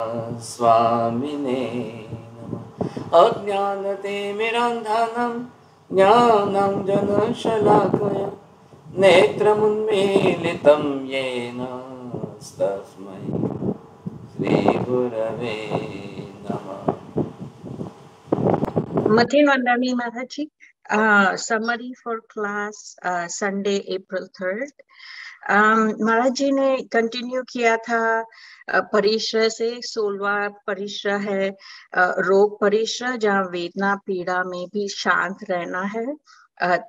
स्वामिने अज्ञान ते मिरांधानम ज्ञानम जन शलाकय नेत्र श्री गुरव नम। मथिन वंदनी Maharaj ji summary for class Sunday April third Maharaj ji ने कंटिन्यू किया था परिश्रय से, सोलवा परिश्रय है रोग परिश्रय जहाँ वेदना, पीड़ा में भी शांत रहना है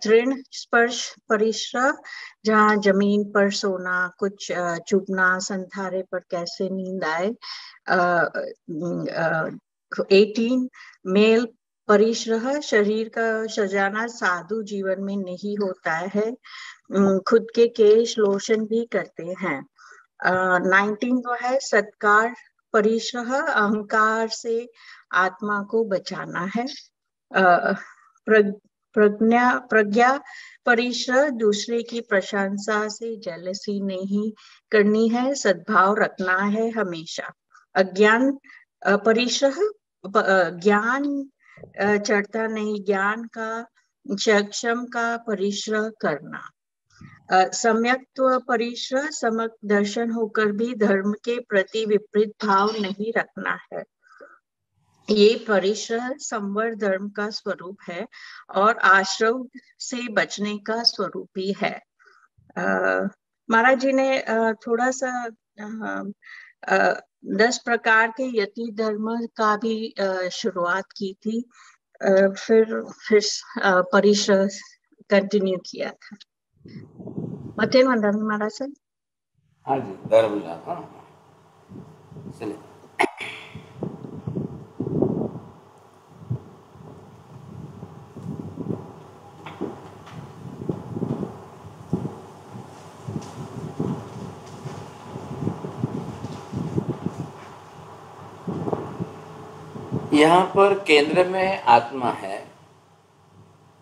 तृण स्पर्श परिश्रय जहाँ ज़मीन पर सोना, कुछ चुपना संथारे पर कैसे नींद आए एटीन, मेल परिश्रह, शरीर का सजाना साधु जीवन में नहीं होता है खुद के केश लोशन भी करते हैं। नाइनटीन जो है, सत्कार परिश्रह अहंकार से आत्मा को बचाना है। प्रज्ञा प्रज्ञा दूसरे की प्रशंसा से जलसी नहीं करनी है, सद्भाव रखना है हमेशा। अज्ञान परिश्रह ज्ञान चढ़ता नहीं, ज्ञान का, सक्षम का परिश्रह करना। सम्यक्त्व परिश्रह समक दर्शन होकर भी धर्म के प्रति विपरीत भाव नहीं रखना है। ये परिश्रह संवर धर्म का स्वरूप है और आश्रव से बचने का स्वरूप ही है। महाराज जी ने थोड़ा सा दस प्रकार के यति धर्म का भी शुरुआत की थी। फिर फिर परिसर कंटिन्यू किया था। मते वंदन महाराज सर हाँ जी धर्म हाँ यहाँ पर केंद्र में आत्मा है।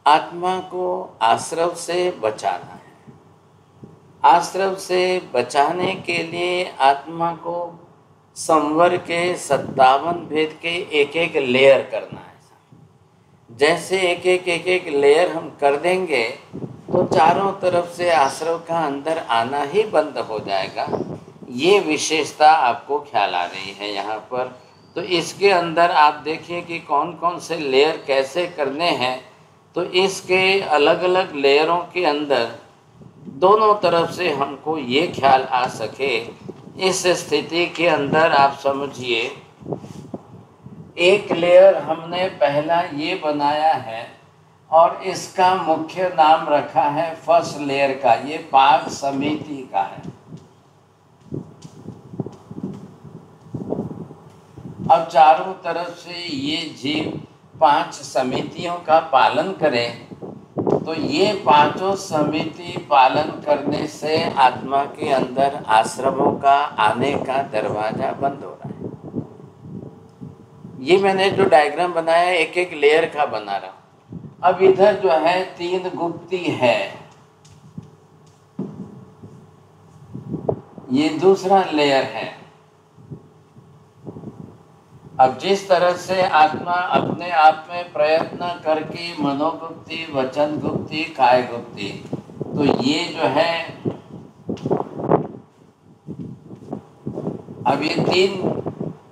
आत्मा को आश्रव से बचाना है। आश्रव से बचाने के लिए आत्मा को संवर के सत्तावन भेद के एक एक लेयर करना है। जैसे एक एक एक एक लेयर हम कर देंगे तो चारों तरफ़ से आश्रम का अंदर आना ही बंद हो जाएगा। ये विशेषता आपको ख्याल आ रही है यहाँ पर। तो इसके अंदर आप देखिए कि कौन कौन से लेयर कैसे करने हैं। तो इसके अलग अलग लेयरों के अंदर दोनों तरफ़ से हमको ये ख्याल आ सके, इस स्थिति के अंदर आप समझिए, एक लेयर हमने पहला ये बनाया है और इसका मुख्य नाम रखा है फ़र्स्ट लेयर का, ये पाक समिति का है। अब चारों तरफ़ से ये जीव पाँच समितियों का पालन करें। तो ये पाँचों समिति पालन करने से आत्मा के अंदर आश्रमों का, आने का दरवाज़ा बंद हो रहा है। ये मैंने जो डायग्राम बनाया एक एक लेयर का बना रहा अब इधर जो है, तीन गुप्ती है। ये दूसरा लेयर है। अब जिस तरह से आत्मा अपने आप में प्रयत्न करके मनोगुप्ति वचन गुप्ति काय गुप्ति तो ये जो है, अब ये तीन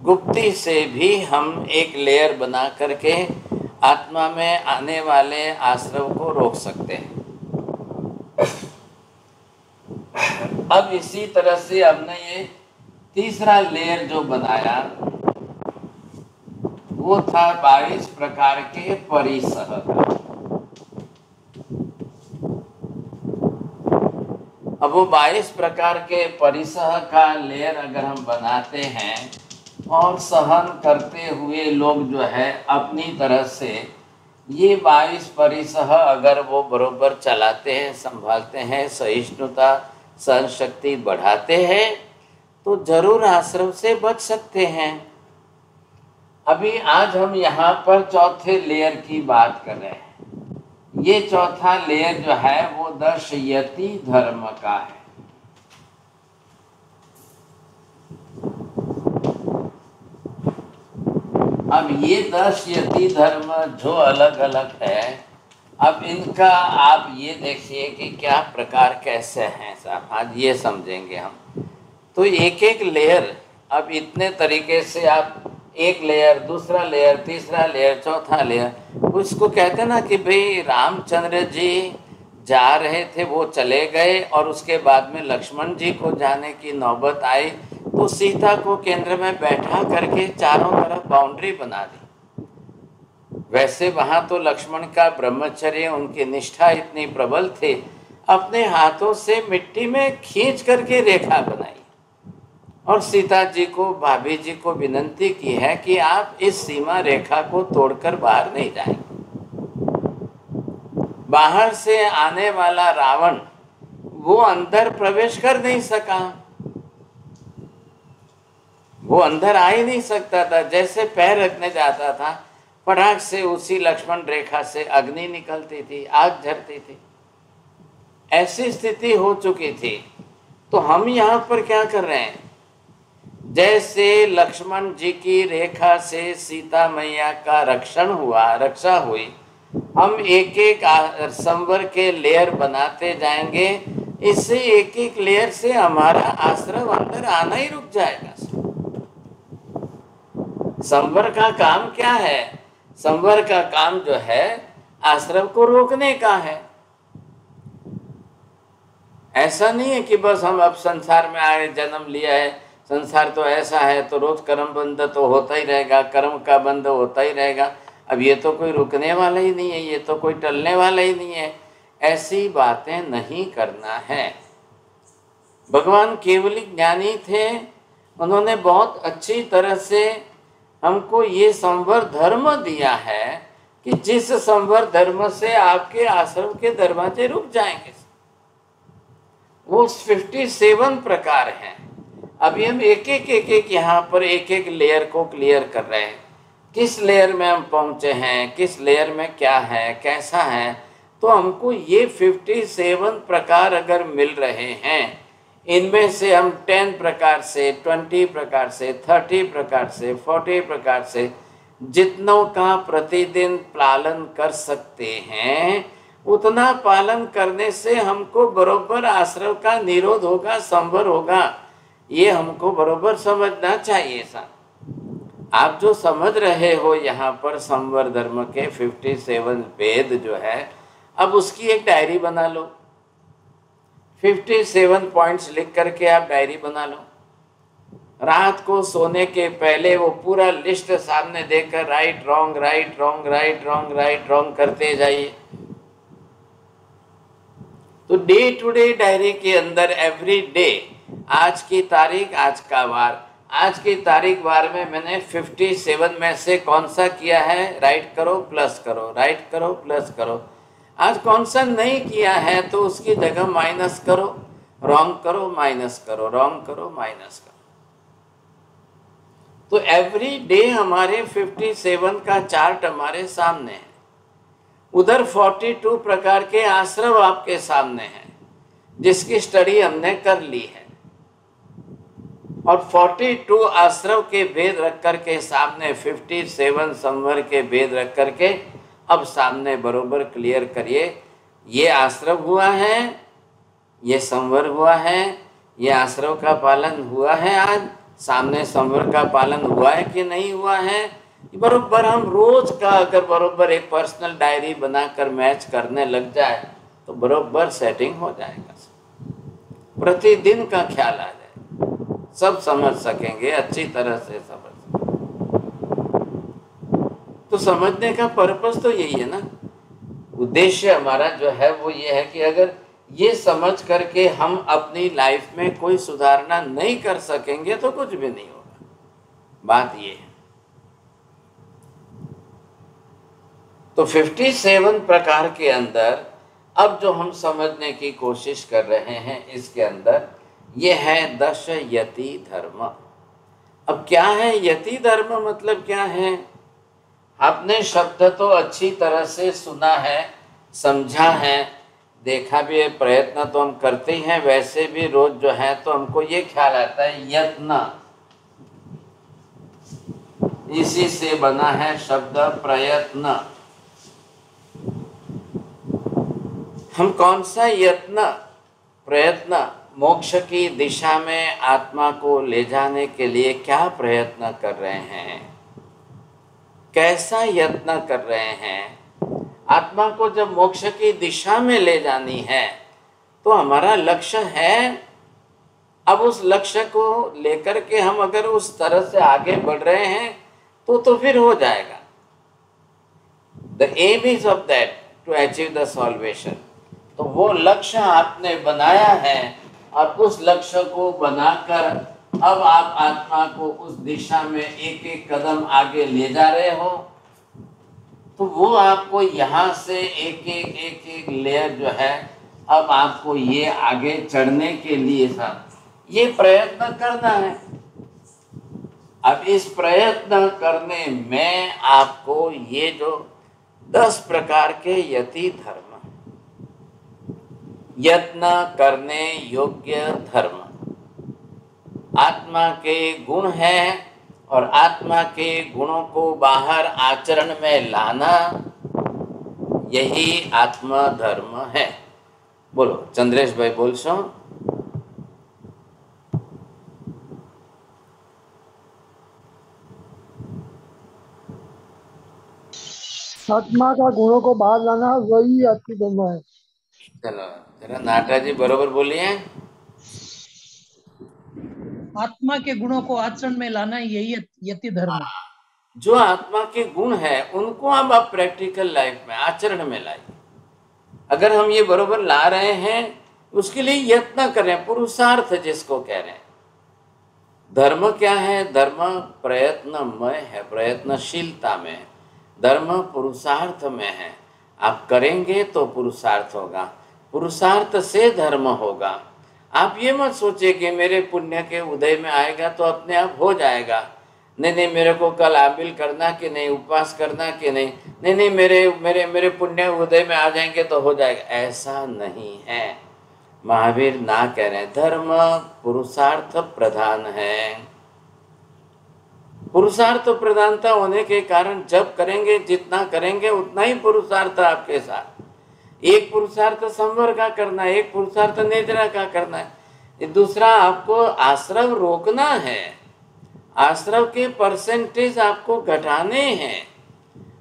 गुप्ति से भी हम एक लेयर बना करके आत्मा में आने वाले आश्रव को रोक सकते हैं। अब इसी तरह से हमने ये तीसरा लेयर जो बनाया वो था बाईस प्रकार के परिसह अब वो बाईस प्रकार के परिसह का लेयर अगर हम बनाते हैं और सहन करते हुए लोग जो है अपनी तरह से ये बाईस परिसह अगर वो बरोबर चलाते हैं, संभालते हैं, सहिष्णुता सहन शक्ति बढ़ाते हैं तो ज़रूर आश्रम से बच सकते हैं। अभी आज हम यहाँ पर चौथे लेयर की बात कर रहे हैं। ये चौथा लेयर जो है, वो दर्शयति धर्म का है। अब ये दस यति धर्म जो अलग अलग है, अब इनका आप ये देखिए कि क्या प्रकार कैसे हैं साहब। आज ये समझेंगे हम। तो एक एक लेयर अब इतने तरीके से आप एक लेयर दूसरा लेयर तीसरा लेयर चौथा लेयर उसको कहते ना कि भाई, रामचंद्र जी जा रहे थे, वो चले गए और उसके बाद में लक्ष्मण जी को जाने की नौबत आई। तो सीता को केंद्र में बैठा करके चारों तरफ़ बाउंड्री बना दी। वैसे वहाँ तो लक्ष्मण का ब्रह्मचर्य, उनकी निष्ठा इतनी प्रबल थी, अपने हाथों से मिट्टी में खींच करके रेखा बनाई। और सीता जी को, भाभी जी को विनंती की है कि आप इस सीमा रेखा को तोड़कर बाहर नहीं जाएँगे बाहर से आने वाला रावण, वो अंदर प्रवेश कर नहीं सका। वो अंदर आ ही नहीं सकता था, जैसे पैर रखने जाता था। पटाख से उसी लक्ष्मण रेखा से अग्नि निकलती थी, आग झरती थी। ऐसी स्थिति हो चुकी थी। तो हम यहाँ पर क्या कर रहे हैं? जैसे लक्ष्मण जी की रेखा से सीता मैया का रक्षण हुआ, रक्षा हुई, हम एक एक संवर के लेयर बनाते जाएँगे। इससे एक एक लेयर से हमारा आश्रम अंदर आना ही रुक जाएगा। संवर का काम क्या है? संवर का काम जो है, आश्रम को रोकने का है। ऐसा नहीं है कि बस हम अब संसार में आए, जन्म लिया है संसार तो ऐसा है तो रोज कर्म बंद तो होता ही रहेगा, कर्म का बंद होता ही रहेगा। अब ये तो कोई रुकने वाला ही नहीं है, ये तो कोई टलने वाला ही नहीं है। ऐसी बातें नहीं करना है। भगवान केवल ज्ञानी थे, उन्होंने बहुत अच्छी तरह से हमको ये संवर धर्म दिया है कि जिस संवर धर्म से आपके आश्रम के दरवाजे रुक जाएँगे। वो फिफ्टी सेवन प्रकार हैं। अभी हम एक एक एक एक यहाँ पर एक एक लेयर को क्लियर कर रहे हैं। किस लेयर में हम पहुँचे हैं, किस लेयर में क्या है, कैसा है तो हमको ये फिफ्टी सेवन प्रकार अगर मिल रहे हैं, इनमें से हम टेन प्रकार से ट्वेंटी प्रकार से थर्टी प्रकार से फोर्टी प्रकार से, जितनों का प्रतिदिन पालन कर सकते हैं, उतना पालन करने से हमको बरोबर आश्रम का निरोध होगा संवर होगा। ये हमको बरोबर समझना चाहिए सर आप जो समझ रहे हो यहाँ पर संवर धर्म के फिफ्टी सेवन वेद जो है, अब उसकी एक डायरी बना लो। फिफ्टी सेवन पॉइंट्स लिख करके आप डायरी बना लो। रात को सोने के पहले वो पूरा लिस्ट सामने देकर right wrong right wrong right wrong right wrong करते जाइए। तो डे टू डे डायरी के अंदर एवरी डे आज की तारीख, आज का वार। आज की तारीख वार में मैंने 57 में से कौन सा किया है? राइट करो प्लस करो राइट करो प्लस करो। आज कौन सा नहीं किया है तो उसकी जगह माइनस करो रॉन्ग करो माइनस करो रॉन्ग करो माइनस करो। तो एवरी डे हमारे 57 का चार्ट हमारे सामने है। उधर 42 प्रकार के आश्रम आपके सामने हैं, जिसकी स्टडी हमने कर ली है। और 42 आश्रम के भेद रख कर के सामने 57 संवर के भेद रख कर के अब सामने बरोबर क्लियर करिए। ये आश्रम हुआ है, ये संवर हुआ है, ये आश्रम का पालन हुआ है आज। सामने संवर का पालन हुआ है कि नहीं हुआ है? बरोबर हम रोज का अगर बरोबर एक पर्सनल डायरी बनाकर मैच करने लग जाए तो बरोबर सेटिंग हो जाएगा। प्रतिदिन का ख्याल आ जाए। सब समझ सकेंगे, अच्छी तरह से समझ तो समझने का पर्पज तो यही है ना। उद्देश्य हमारा जो है वो ये है कि अगर ये समझ करके हम अपनी लाइफ में कोई सुधारना नहीं कर सकेंगे तो कुछ भी नहीं होगा। बात ये है। तो 57 प्रकार के अंदर, अब जो हम समझने की कोशिश कर रहे हैं, इसके अंदर ये है दश यति धर्म। अब क्या है यति धर्म मतलब क्या है? आपने शब्द तो अच्छी तरह से सुना है, समझा है, देखा भी है, प्रयत्न तो हम करते ही, वैसे भी रोज जो है तो हमको ये ख्याल आता है, यत्न। इसी से बना है शब्द प्रयत्न। हम कौन सा यत्न, प्रयत्न? मोक्ष की दिशा में आत्मा को ले जाने के लिए क्या प्रयत्न कर रहे हैं? कैसा यत्न कर रहे हैं? आत्मा को जब मोक्ष की दिशा में ले जानी है तो हमारा लक्ष्य है। अब उस लक्ष्य को लेकर के हम अगर उस तरह से आगे बढ़ रहे हैं तो तो फिर हो जाएगा। The aim is of that to achieve the salvation तो वो लक्ष्य आपने बनाया है और उस लक्ष्य को बनाकर अब आप आत्मा को उस दिशा में एक एक कदम आगे ले जा रहे हो तो वो आपको यहाँ से एक एक एक एक लेयर जो है, अब आपको ये आगे चढ़ने के लिए सब ये प्रयत्न करना है। अब इस प्रयत्न करने में आपको ये जो दस प्रकार के यति धर्म यत्न करने योग्य धर्म। आत्मा के गुण है और आत्मा के गुणों को बाहर आचरण में लाना यही आत्मा धर्म है। बोलो चंद्रेश भाई बोल सो। आत्मा का गुणों को बाहर लाना वही आपकी धर्म है। चलो जरा नाटा जी बरोबर बोलिए। आत्मा के गुणों को आचरण में लाना यही यति धर्म। जो आत्मा के गुण है उनको अब आप प्रैक्टिकल लाइफ में आचरण में लाइए। अगर हम ये बरोबर ला रहे हैं उसके लिए यत्न करें पुरुषार्थ जिसको कह रहे हैं। धर्म क्या है? धर्म प्रयत्नमय है प्रयत्नशीलता में है। धर्म पुरुषार्थ में है। आप करेंगे तो पुरुषार्थ होगा। पुरुषार्थ से धर्म होगा। आप ये मत सोचे कि मेरे पुण्य के उदय में आएगा तो अपने आप हो जाएगा। नहीं नहीं, मेरे को कल आबिल करना कि नहीं, उपवास करना कि नहीं? नहीं नहीं, मेरे मेरे मेरे पुण्य उदय में आ जाएँगे तो हो जाएगा। ऐसा नहीं है। महावीर ना कह रहे धर्म पुरुषार्थ प्रधान है। पुरुषार्थ प्रधानता होने के कारण जब करेंगे, जितना करेंगे, उतना ही पुरुषार्थ आपके साथ। एक पुरुषार्थ संवर का करना है, एक पुरुषार्थ नेत्रा का करना है। दूसरा, आपको आश्रम रोकना है। आश्रम के परसेंटेज आपको घटाने हैं।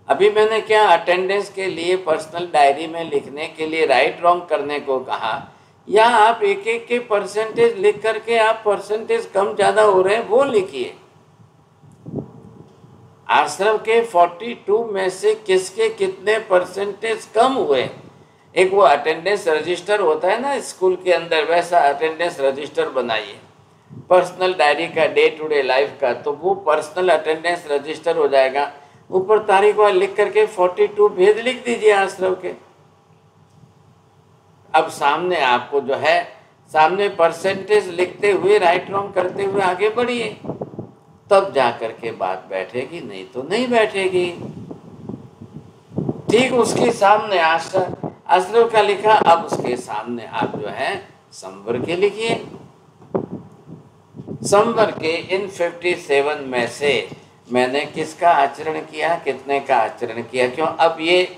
अभी मैंने क्या अटेंडेंस के लिए पर्सनल डायरी में लिखने के लिए राइट रॉन्ग करने को कहा, या आप एक एक के परसेंटेज लिख करके आप परसेंटेज कम ज़्यादा हो रहे हैं, वो लिखिए। आश्रम के 42 में से किसके कितने परसेंटेज कम हुए? एक वो अटेंडेंस रजिस्टर होता है ना स्कूल के अंदर, वैसा अटेंडेंस रजिस्टर बनाइए। पर्सनल डायरी का डे टू डे लाइफ का तो वो पर्सनल अटेंडेंस रजिस्टर हो जाएगा। ऊपर तारीख वार लिख करके 42 भेद लिख दीजिए आश्रम के। अब सामने आपको जो है, सामने परसेंटेज लिखते हुए राइट रॉन्ग करते हुए आगे बढ़िए। तब जा कर के बात बैठेगी, नहीं तो नहीं बैठेगी। ठीक उसके सामने आश्रम आश्रम का लिखा? अब उसके सामने आप जो है, संवर के लिखिए। संवर के इन 57 में से मैंने किसका आचरण किया? कितने का आचरण किया? क्यों? अब ये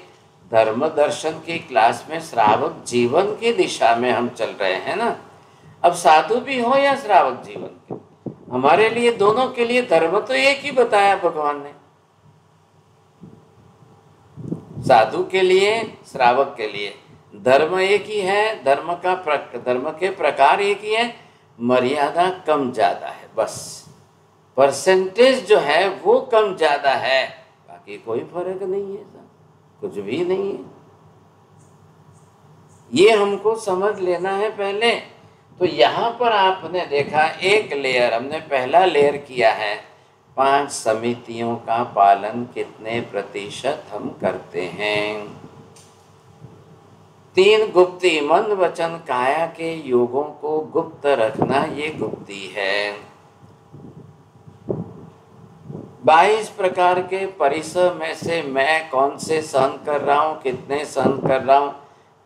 धर्म दर्शन की क्लास में श्रावक जीवन की दिशा में हम चल रहे हैं ना? अब साधु भी हो या श्रावक जीवन के? हमारे लिए, दोनों के लिए धर्म तो एक ही बताया भगवान ने। साधु के लिए श्रावक के लिए। धर्म एक ही है धर्म का प्रक, धर्म के प्रकार एक ही है मर्यादा कम ज़्यादा है बस। परसेंटेज जो है वो कम ज़्यादा है। बाकी कोई फ़र्क नहीं है कुछ भी नहीं है। ये हमको समझ लेना है पहले। तो यहाँ पर आपने देखा एक लेयर हमने पहला लेयर किया है। पाँच समितियों का पालन कितने प्रतिशत हम करते हैं? तीन गुप्ती मन वचन काया के योगों को गुप्त रखना ये गुप्ती है। बाईस प्रकार के परिसर में से मैं कौन से सहन कर रहा हूँ, कितने सहन कर रहा हूँ,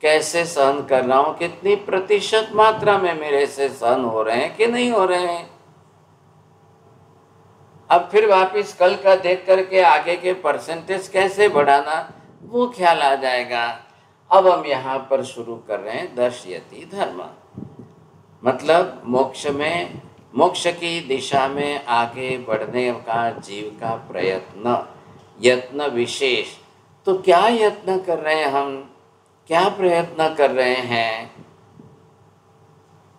कैसे सहन कर रहा हूँ, कितनी प्रतिशत मात्रा में मेरे से सहन हो रहे हैं कि नहीं हो रहे हैं? अब फिर वापस कल का देख करके आगे के परसेंटेज कैसे बढ़ाना, वो ख्याल आ जाएगा। अब हम यहाँ पर शुरू कर रहे हैं दशयति धर्म। मतलब मोक्ष में, मोक्ष की दिशा में आगे बढ़ने का जीव का प्रयत्न, यत्न विशेष। तो क्या यत्न कर रहे हैं हम? क्या प्रयत्न कर रहे हैं?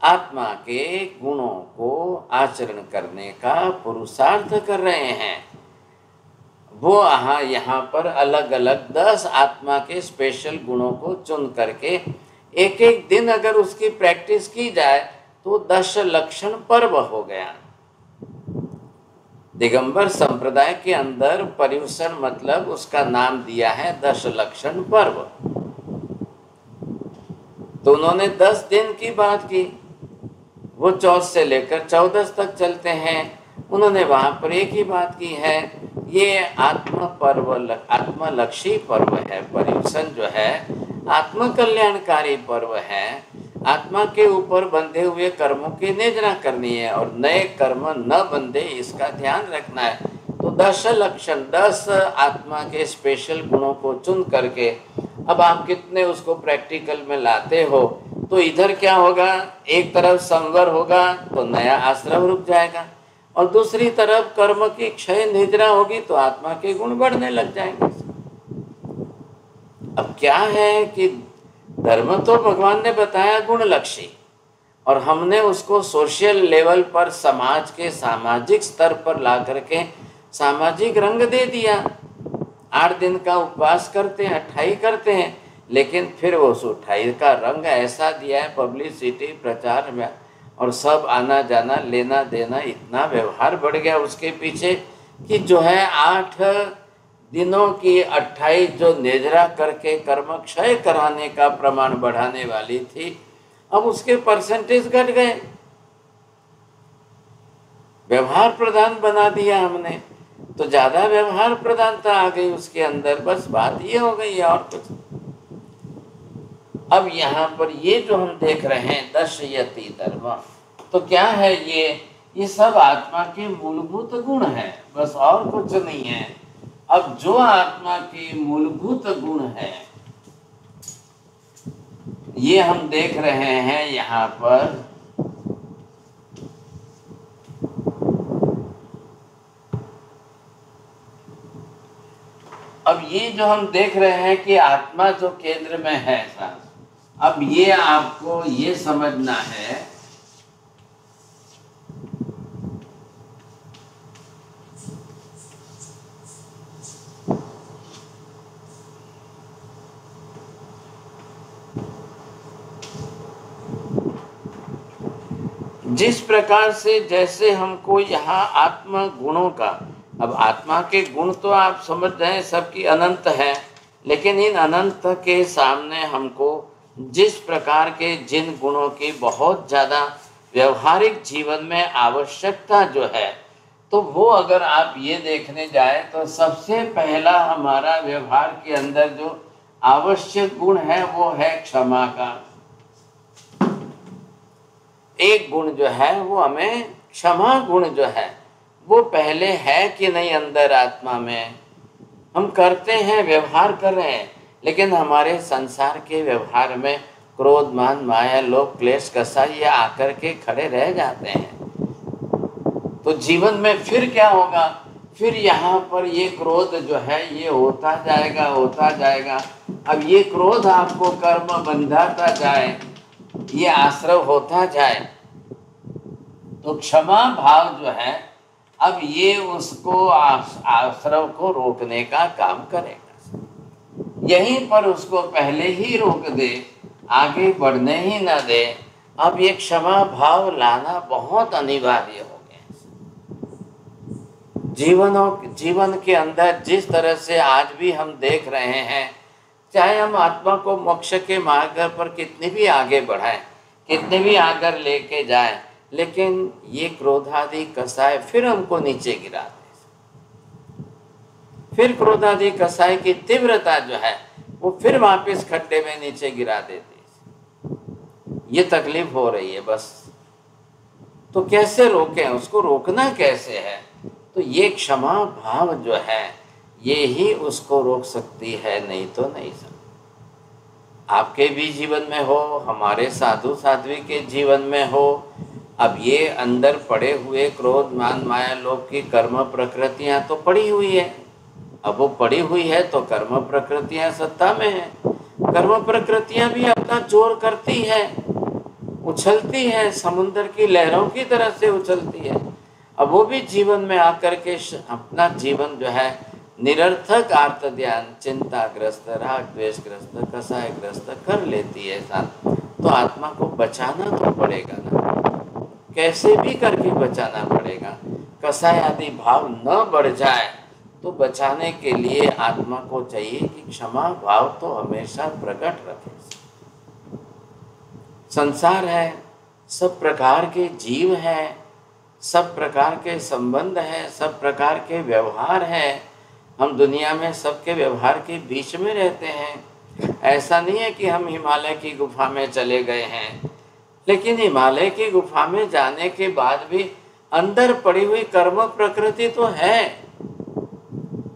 आत्मा के गुणों को आचरण करने का पुरुषार्थ कर रहे हैं। वो यहाँ यहाँ पर अलग अलग दस आत्मा के स्पेशल गुणों को चुन करके एक एक दिन अगर उसकी प्रैक्टिस की जाए तो दश लक्षण पर्व हो गया। दिगंबर संप्रदाय के अंदर पर्यूषण मतलब उसका नाम दिया है दश लक्षण पर्व। तो उन्होंने दस दिन की बात की। वो चौथ से लेकर चौदस तक चलते हैं। उन्होंने वहाँ पर एक ही बात की है, ये आत्म पर्व आत्मलक्षी पर्व है पर्यूषण जो है आत्म कल्याणकारी पर्व है। आत्मा के ऊपर बंधे हुए कर्मों की निजना करनी है और नए कर्म न बंधे इसका ध्यान रखना है। तो दस लक्षण, दस आत्मा के स्पेशल गुणों को चुन करके, अब आप कितने उसको प्रैक्टिकल में लाते हो? तो इधर क्या होगा? एक तरफ़ संवर होगा तो नया आश्रम रुक जाएगा। और दूसरी तरफ़ कर्म की क्षय निद्रा होगी तो आत्मा के गुण बढ़ने लग जाएँगे। अब क्या है कि धर्म तो भगवान ने बताया गुण लक्ष्य और हमने उसको सोशल लेवल पर समाज के सामाजिक स्तर पर ला करके सामाजिक रंग दे दिया। आठ दिन का उपवास करते हैं, अट्ठाई करते हैं लेकिन फिर वो उस अट्ठाई का रंग ऐसा दिया है पब्लिसिटी प्रचार में, और सब आना जाना लेना देना इतना व्यवहार बढ़ गया उसके पीछे कि जो है आठ दिनों की अट्ठाईस जो नेजरा करके कर्म क्षय कराने का प्रमाण बढ़ाने वाली थी, अब उसके परसेंटेज घट गए। व्यवहार प्रधान बना दिया हमने तो ज़्यादा व्यवहार प्रधानता आ गई उसके अंदर, बस बात ये हो गई और कुछ। अब यहाँ पर ये जो हम देख रहे हैं दश यति धर्म तो क्या है ये? ये सब आत्मा के मूलभूत गुण है। बस और कुछ नहीं है। अब जो आत्मा के मूलभूत गुण है, ये हम देख रहे हैं यहाँ पर। अब ये जो हम देख रहे हैं कि आत्मा जो केंद्र में है अब ये आपको ये समझना है। जिस प्रकार से जैसे हमको यहाँ आत्मा गुणों का, अब आत्मा के गुण तो आप समझ रहे हैं, सबकी अनंत है, लेकिन इन अनंत के सामने हमको जिस प्रकार के जिन गुणों की बहुत ज़्यादा व्यवहारिक जीवन में आवश्यकता जो है तो वो अगर आप ये देखने जाए तो सबसे पहला हमारा व्यवहार के अंदर जो आवश्यक गुण है, वो है क्षमा का। एक गुण जो है, वो हमें क्षमा गुण जो है, वो पहले है कि नहीं अंदर आत्मा में? हम करते हैं, व्यवहार कर रहे हैं। लेकिन हमारे संसार के व्यवहार में क्रोध, मान, माया लोग क्लेश, कसा, ये आकर के खड़े रह जाते हैं। तो जीवन में फिर क्या होगा? फिर यहाँ पर ये क्रोध जो है, ये होता जाएगा होता जाएगा। अब ये क्रोध आपको कर्म बंधाता जाए, ये आश्रव होता जाए तो क्षमा भाव जो है, अब ये उसको आश्रव को रोकने का काम करेगा। यहीं पर उसको पहले ही रोक दे, आगे बढ़ने ही न दे। अब ये क्षमा भाव लाना बहुत अनिवार्य हो गया। जीवनों जीवन के अंदर जिस तरह से आज भी हम देख रहे हैं, चाहे हम आत्मा को मोक्ष के मार्ग पर कितने भी आगे बढ़ाएँ, कितने भी आगे लेके जाएँ, लेकिन ये क्रोधादि कसाय फिर हमको नीचे गिरा दे। फिर क्रोधादि कसाय की तीव्रता जो है, वो फिर वापस खड्डे में नीचे गिरा देती ये तकलीफ़ हो रही है बस। तो कैसे रोकें? उसको रोकना कैसे है? तो ये क्षमा भाव जो है, ये ही उसको रोक सकती है, नहीं तो नहीं सकती। आपके भी जीवन में हो, हमारे साधु साध्वी के जीवन में हो, अब ये अंदर पड़े हुए क्रोध, मान, माया, लोभ की कर्म प्रकृतियाँ तो पड़ी हुई है। अब वो पड़ी हुई है तो कर्म प्रकृतियाँ सत्ता में है। कर्म प्रकृतियाँ भी अपना ज़ोर करती है, उछलती है, समुद्र की लहरों की तरह से उछलती है। अब वो भी जीवन में आकर के अपना जीवन जो है, निरर्थक आर्त ध्यान चिंताग्रस्त राग द्वेषग्रस्त कसायग्रस्त कर लेती है साथ। तो आत्मा को बचाना तो पड़ेगा ना। कैसे भी करके बचाना पड़ेगा। कसाय आदि भाव न बढ़ जाए। तो बचाने के लिए आत्मा को चाहिए कि क्षमा भाव तो हमेशा प्रकट रखे। संसार है, सब प्रकार के जीव हैं, सब प्रकार के संबंध हैं, सब प्रकार के व्यवहार हैं। हम दुनिया में सबके व्यवहार के बीच में रहते हैं। ऐसा नहीं है कि हम हिमालय की गुफा में चले गए हैं। लेकिन हिमालय की गुफा में जाने के बाद भी अंदर पड़ी हुई कर्म प्रकृति तो है।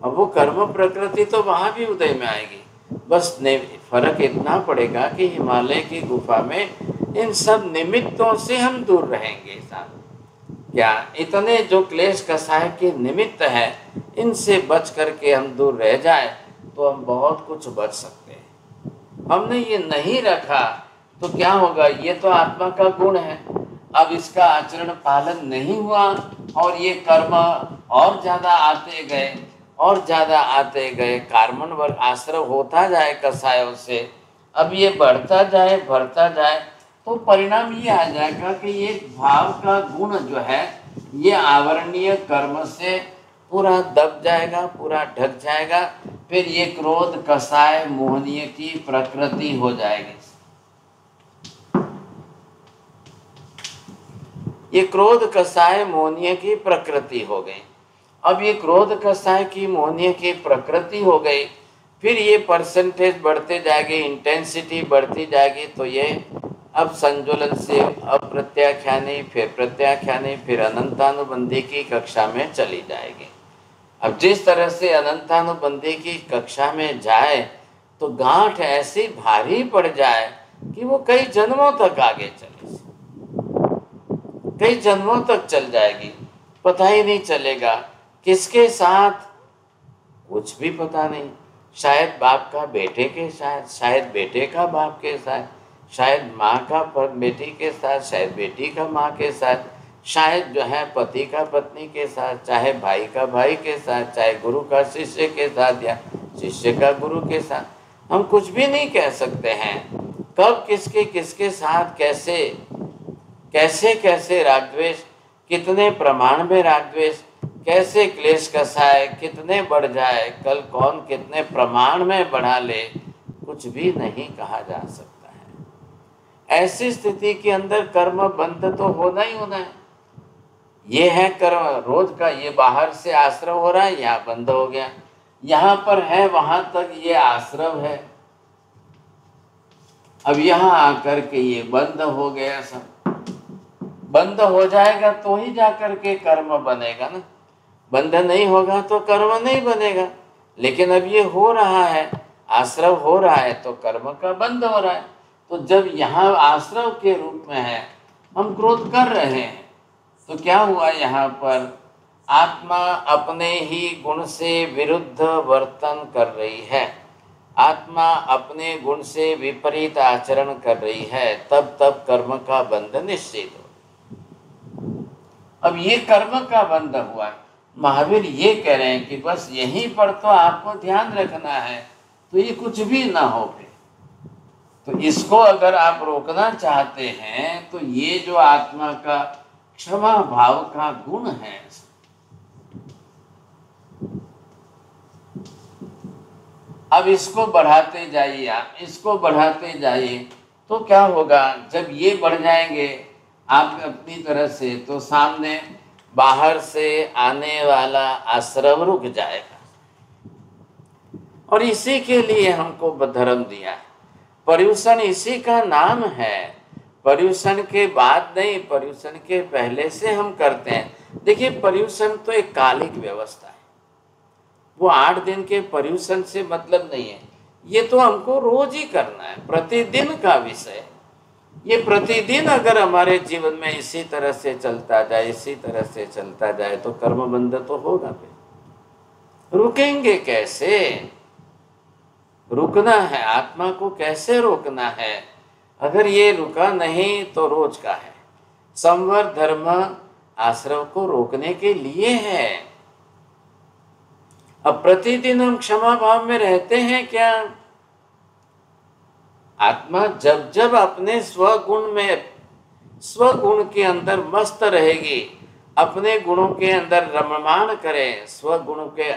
अब वो कर्म प्रकृति तो वहाँ भी उदय में आएगी। बस फ़र्क इतना पड़ेगा कि हिमालय की गुफा में इन सब निमित्तों से हम दूर रहेंगे क्या इतने जो क्लेश कसाय के निमित्त है, इनसे बच करके हम दूर रह जाए तो हम बहुत कुछ बच सकते हैं। हमने ये नहीं रखा तो क्या होगा? ये तो आत्मा का गुण है। अब इसका आचरण पालन नहीं हुआ, और ये कर्म और ज़्यादा आते गए। और ज़्यादा आते गए। कार्बन वर्ग आश्रय होता जाए कसायों से, अब ये बढ़ता जाए बढ़ता जाए तो परिणाम ये आ जाएगा कि ये भाव का गुण जो है, ये आवरणीय कर्म से पूरा दब जाएगा, पूरा ढक जाएगा, फिर ये क्रोध, कसाय, मोहनीय की प्रकृति हो जाएगी। ये क्रोध, कसाय, मोहनीय की प्रकृति हो गई। अब ये क्रोध कसाय की मोहनीय की प्रकृति हो गई। फिर ये परसेंटेज बढ़ते जाएगी इंटेंसिटी बढ़ती जाएगी तो ये अब संजुलन से अब फिर प्रत्याख्यानी, फिर अनंतानुबंधी की कक्षा में चली जाएगी। अब जिस तरह से अनंतानुबंधी की कक्षा में जाए तो गांठ ऐसी भारी पड़ जाए कि वो कई जन्मों तक आगे चले कई जन्मों तक चल जाएगी। पता ही नहीं चलेगा किसके साथ? कुछ भी पता नहीं। शायद बाप का बेटे के साथ, शायद बेटे का बाप के साथ, शायद माँ का पर बेटी के साथ, शायद बेटी का माँ के साथ, शायद जो है पति का पत्नी के साथ, चाहे भाई का भाई के साथ, चाहे गुरु का शिष्य के साथ या शिष्य का गुरु के साथ। हम कुछ भी नहीं कह सकते हैं। कब, किसके किसके साथ, कैसे कैसे कैसे रागद्वेश कितने प्रमाण में रागद्वेश कैसे क्लेश कसाए, कितने बढ़ जाए, कल कौन कितने प्रमाण में बढ़ा ले, कुछ भी नहीं कहा जा सकता है। ऐसी स्थिति के अंदर कर्म बंद तो होना ही होना है। ये है कर्म, रोज का ये बाहर से आश्रम हो रहा है, यहाँ बंद हो गया। यहाँ पर है, वहाँ तक ये आश्रम है। अब यहाँ आकर के ये बंद हो गया सब। बंद हो जाएगा तो ही जाकर के कर्म बनेगा ना। बंध नहीं होगा तो कर्म नहीं बनेगा। लेकिन अब ये हो रहा है, आश्रव हो रहा है तो कर्म का बंद हो रहा है। तो जब यहाँ आश्रव के रूप में है, हम क्रोध कर रहे हैं तो क्या हुआ यहाँ पर? आत्मा अपने ही गुण से विरुद्ध वर्तन कर रही है। आत्मा अपने गुण से विपरीत आचरण कर रही है, तब तब कर्म का बंध निश्चित हो। अब ये कर्म का बंध हुआ महावीर ये कह रहे हैं कि बस यहीं पर तो आपको ध्यान रखना है तो ये कुछ भी ना हो फिर। तो इसको अगर आप रोकना चाहते हैं तो ये जो आत्मा का क्षमा भाव का गुण है, अब इसको बढ़ाते जाइए आप, इसको बढ़ाते जाइए तो क्या होगा? जब ये बढ़ जाएँगे, आप अपनी तरह से तो सामने बाहर से आने वाला आश्रम रुक जाएगा। और इसी के लिए हमको धर्म दिया है। पर्यूषण इसी का नाम है। पर्यूषण के बाद नहीं, पर्यूषण के पहले से हम करते हैं। देखिए, पर्यूषण तो एक कालिक व्यवस्था है। वो आठ दिन के पर्यूषण से मतलब नहीं है। ये तो हमको रोज ही करना है, प्रतिदिन का विषय। ये प्रतिदिन अगर हमारे जीवन में इसी तरह से चलता जाए, इसी तरह से चलता जाए तो कर्म बंध तो होगा फिर रुकेंगे कैसे? रुकना है, आत्मा को कैसे रोकना है? अगर ये रुका नहीं तो रोज का है। संवर धर्म आश्रम को रोकने के लिए है। अब प्रतिदिन हम क्षमा भाव में रहते हैं क्या? आत्मा जब जब अपने स्वगुण में, स्वगुण के अंदर मस्त रहेगी, अपने गुणों के अंदर रममान करे, स्वगुण के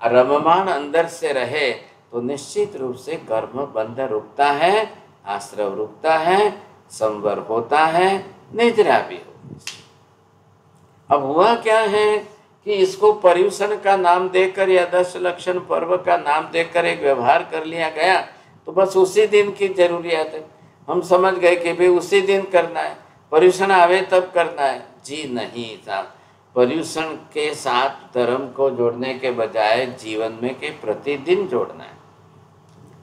रममान अंदर से रहे तो निश्चित रूप से कर्म बंध रुकता है, आश्रव रुकता है, संवर होता है, निद्रा भी होती अब हुआ क्या है कि इसको पर्यूषण का नाम देकर या दस लक्षण पर्व का नाम देकर एक व्यवहार कर लिया गया तो बस उसी दिन की जरूरियात है। हम समझ गए कि भाई उसी दिन करना है। पर्यूषण आवे तब करना है। जी नहीं साहब। पर्यूषण के साथ धर्म को जोड़ने के बजाय जीवन में के प्रतिदिन जोड़ना है।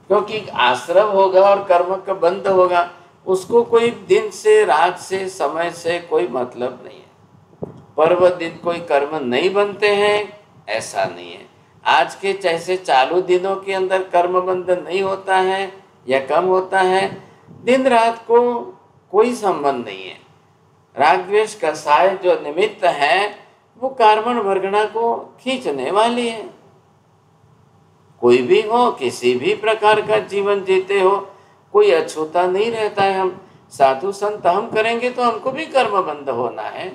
क्योंकि आश्रम होगा और कर्म का बंद होगा, उसको कोई दिन से, रात से, समय से कोई मतलब नहीं है। पर्व दिन कोई कर्म नहीं बनते हैं, ऐसा नहीं है। आज के जैसे चालू दिनों के अंदर कर्म बंध नहीं होता है या कम होता है, दिन रात को कोई संबंध नहीं है। राग द्वेष कसाय जो निमित्त है, वो कार्बन वर्गणा को खींचने वाली है। कोई भी हो, किसी भी प्रकार का जीवन जीते हो, कोई अछूता नहीं रहता है हम। साधु संत हम करेंगे तो हमको भी कर्म बंद होना है।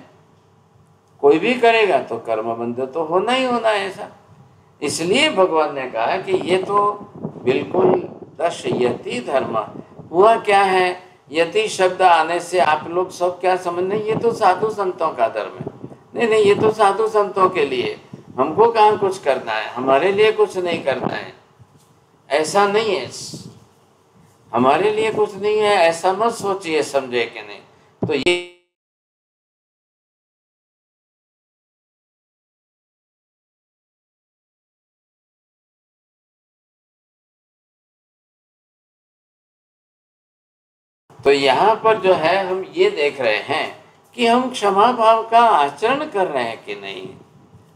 कोई भी करेगा तो कर्म बंद तो होना ही होना है ऐसा। इसलिए भगवान ने कहा कि ये तो बिल्कुल दश यति धर्म। हुआ क्या है? यति शब्द आने से आप लोग सब क्या समझ ये तो साधु संतों का धर्म है। नहीं नहीं, ये तो साधु संतों के लिए। हमको कहाँ कुछ करना है? हमारे लिए कुछ नहीं करना है। ऐसा नहीं है। हमारे लिए कुछ नहीं है। ऐसा मत सोचिए समझे कि नहीं। तो ये तो यहाँ पर जो है हम ये देख रहे हैं कि हम क्षमा भाव का आचरण कर रहे हैं कि नहीं?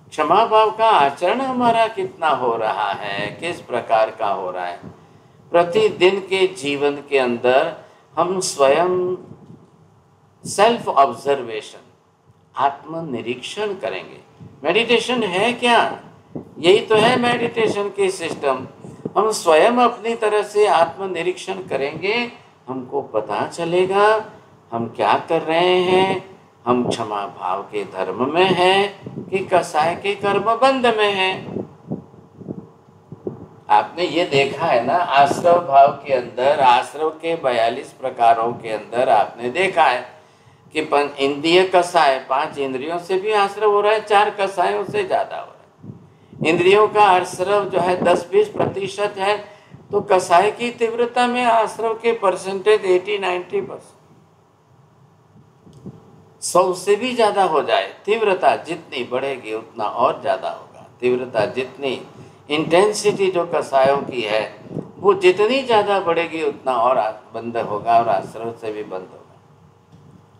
क्षमा भाव का आचरण हमारा कितना हो रहा है? किस प्रकार का हो रहा है? प्रतिदिन के जीवन के अंदर हम स्वयं सेल्फ ऑब्जर्वेशन आत्मनिरीक्षण करेंगे। मेडिटेशन है क्या? यही तो है मेडिटेशन की सिस्टम हम स्वयं अपनी तरह से आत्मनिरीक्षण करेंगे हमको पता चलेगा हम क्या कर रहे हैं। हम क्षमा भाव के धर्म में हैं कि कसाय के कर्म बंद में हैं। आपने ये देखा है ना, आश्रव भाव के अंदर, आश्रव के बयालीस प्रकारों के अंदर आपने देखा है कि इंद्रिय कसाय, पाँच इंद्रियों से भी आश्रव हो रहा है, चार कसायों से ज़्यादा हो रहा है। इंद्रियों का आश्रव जो है दस बीस प्रतिशत है तो कसाय की तीव्रता में आश्रव के परसेंटेज एटी नाइन्टी परसेंट सौ से भी ज़्यादा हो जाए, तीव्रता जितनी बढ़ेगी उतना और ज़्यादा होगा। तीव्रता जितनी इंटेंसिटी जो कसायों की है, वो जितनी ज़्यादा बढ़ेगी उतना और बंद होगा और आश्रम से भी बंद होगा।